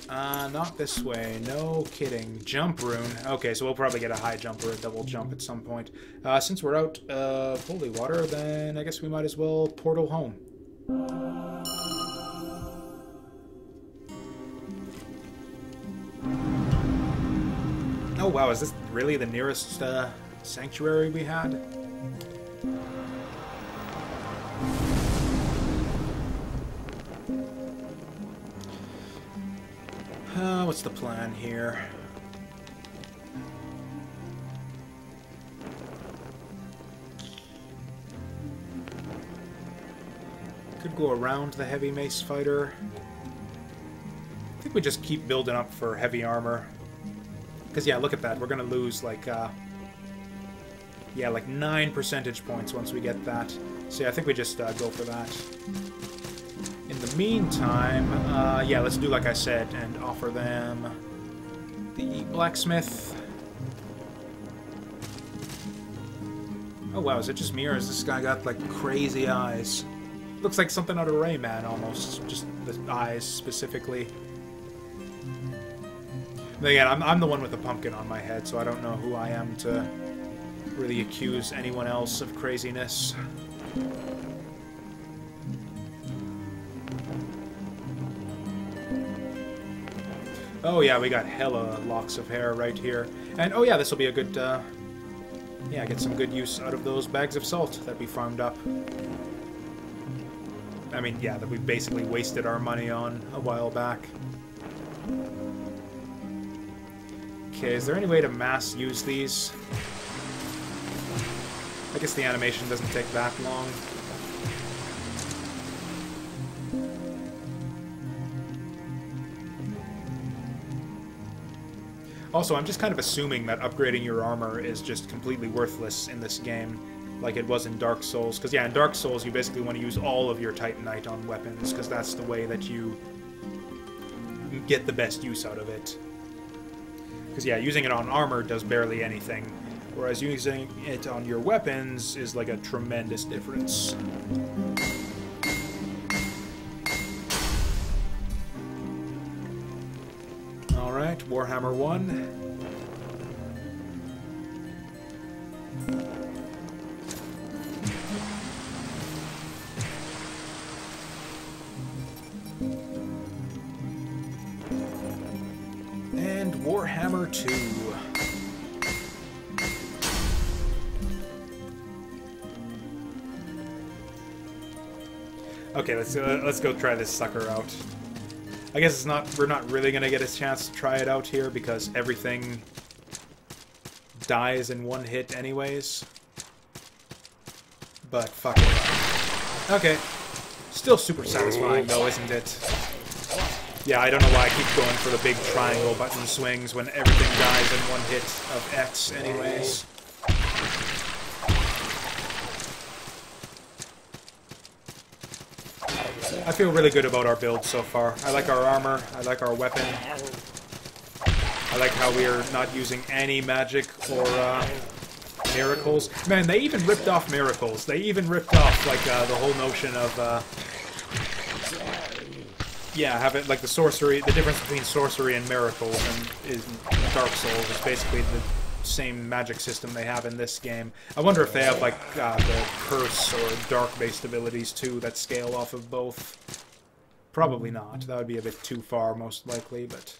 [SPEAKER 1] Uh, not this way. No kidding. Jump rune. Okay, so we'll probably get a high jump or a double jump at some point. Uh, since we're out of holy water, then I guess we might as well portal home. Oh wow, is this really the nearest uh, sanctuary we had? Uh, what's the plan here? Could go around the heavy mace fighter. I think we just keep building up for heavy armor. Because, yeah, look at that. We're going to lose, like, uh... Yeah, like 9 percentage points once we get that. So, yeah, I think we just uh, go for that. In the meantime, uh, yeah, let's do like I said and offer them the blacksmith. Oh wow, is it just me or has this guy got like crazy eyes? Looks like something out of Rayman almost, just the eyes specifically. Again, I'm, I'm the one with the pumpkin on my head, so I don't know who I am to really accuse anyone else of craziness. Oh yeah, we got hella locks of hair right here. And oh yeah, this will be a good, uh, yeah, get some good use out of those bags of salt that we farmed up. I mean, yeah, that we basically wasted our money on a while back. Okay, is there any way to mass use these? I guess the animation doesn't take that long. Also, I'm just kind of assuming that upgrading your armor is just completely worthless in this game, like it was in Dark Souls. Because, yeah, in Dark Souls, you basically want to use all of your Titanite on weapons, because that's the way that you get the best use out of it. Because, yeah, using it on armor does barely anything, whereas using it on your weapons is like a tremendous difference. Alright, Warhammer 1. Okay, let's uh, let's go try this sucker out. I guess it's not we're not really gonna get a chance to try it out here because everything dies in one hit anyways. But fuck it. Okay. Still super satisfying though, isn't it? Yeah, I don't know why I keep going for the big triangle button swings when everything dies in one hit of X anyways. I feel really good about our build so far. I like our armor, I like our weapon. I like how we are not using any magic or uh, miracles. Man, they even ripped off miracles. They even ripped off like uh, the whole notion of uh, yeah, have it like the sorcery. The difference between sorcery and miracles and is Dark Souls is basically the same magic system they have in this game. I wonder if they have like uh, the curse or dark-based abilities too that scale off of both. Probably not. That would be a bit too far, most likely, but.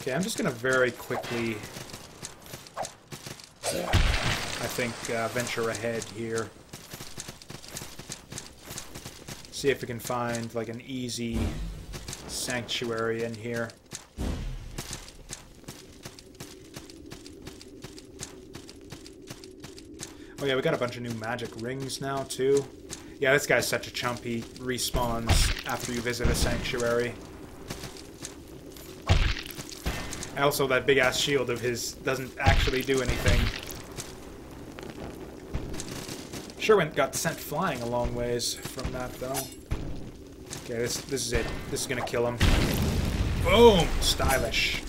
[SPEAKER 1] Okay, I'm just gonna very quickly, I think, uh, venture ahead here. See if we can find, like, an easy sanctuary in here. Oh yeah, we got a bunch of new magic rings now, too. Yeah, this guy's such a chump. He respawns after you visit a sanctuary. Also, that big-ass shield of his doesn't actually do anything. Sherwin got sent flying a long ways from that, though. Okay, this, this is it. This is gonna kill him. Boom! Stylish.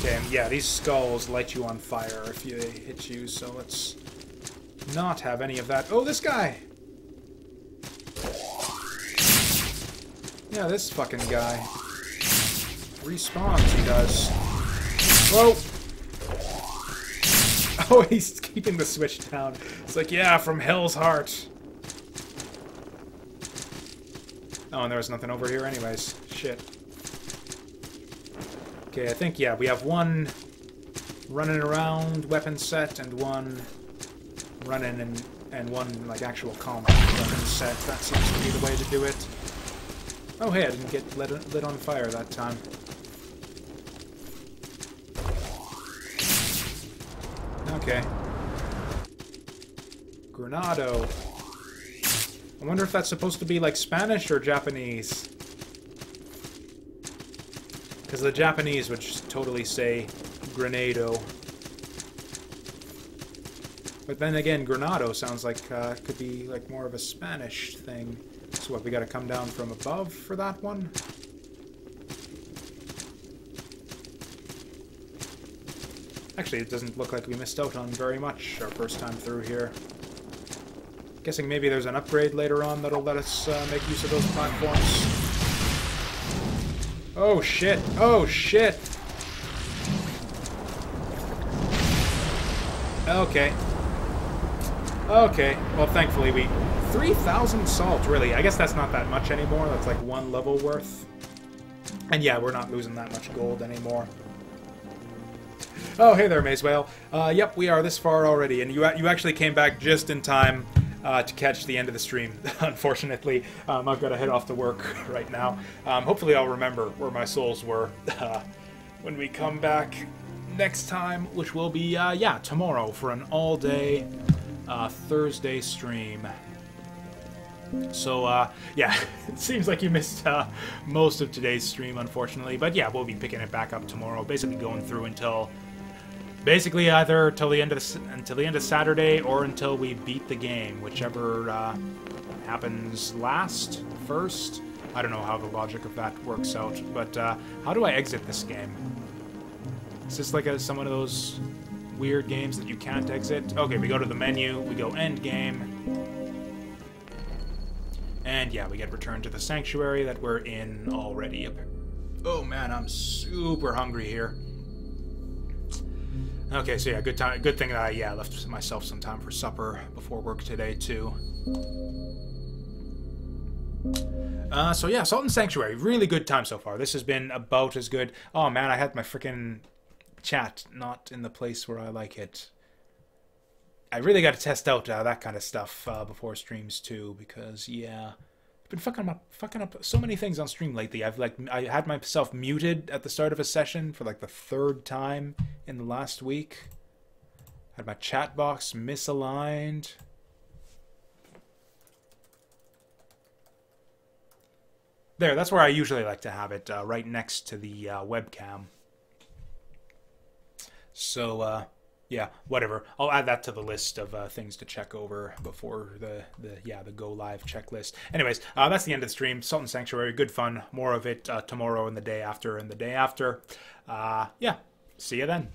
[SPEAKER 1] Okay, yeah, these skulls light you on fire if they hit you, so let's not have any of that. Oh, this guy! Yeah, this fucking guy. Respawns, he does. Whoa! Oh, he's keeping the switch down. It's like, yeah, from Hell's Heart. Oh, and there was nothing over here anyways. Shit. Okay, I think, yeah, we have one running around weapon set and one running and, and one, like, actual combat weapon set. That seems to be the way to do it. Oh, hey, I didn't get lit, lit on fire that time. Okay. Granado. I wonder if that's supposed to be like Spanish or Japanese. Because the Japanese would just totally say Grenado. But then again, Granado sounds like uh, could be like more of a Spanish thing. So what, we gotta come down from above for that one? Actually, it doesn't look like we missed out on very much our first time through here. Guessing maybe there's an upgrade later on that'll let us uh, make use of those platforms. Oh shit! Oh shit! Okay. Okay. Well, thankfully we... 3,000 salt, really. I guess that's not that much anymore. That's like one level worth. And yeah, we're not losing that much gold anymore. Oh, hey there, Maze Whale. Uh, yep, we are this far already, and you, you actually came back just in time uh, to catch the end of the stream. Unfortunately, um, I've got to head off to work right now. Um, hopefully I'll remember where my souls were uh, when we come back next time, which will be, uh, yeah, tomorrow for an all-day uh, Thursday stream. So, uh, yeah, it seems like you missed uh, most of today's stream, unfortunately. But yeah, we'll be picking it back up tomorrow, basically going through until, basically either till the end of until the end of Saturday or until we beat the game, whichever uh, happens last, first. I don't know how the logic of that works out, but uh, how do I exit this game? Is this like a, some one of those weird games that you can't exit? Okay, we go to the menu, we go end game. And yeah, we get returned to the sanctuary that we're in already. Oh man, I'm super hungry here. Okay, so yeah, good time. Good thing that I yeah left myself some time for supper before work today too. Uh, so yeah, Salt and Sanctuary, really good time so far. This has been about as good. Oh man, I had my freaking chat not in the place where I like it. I really got to test out uh, that kind of stuff uh, before streams too, because yeah, been fucking up, fucking up so many things on stream lately. I've like I had myself muted at the start of a session for like the third time in the last week. Had my chat box misaligned. There, that's where I usually like to have it, uh, right next to the uh, webcam. So, uh, yeah, whatever. I'll add that to the list of uh, things to check over before the, the yeah the go live checklist. Anyways, uh, that's the end of the stream. Salt and Sanctuary, good fun. More of it uh, tomorrow and the day after and the day after. Uh, yeah, see you then.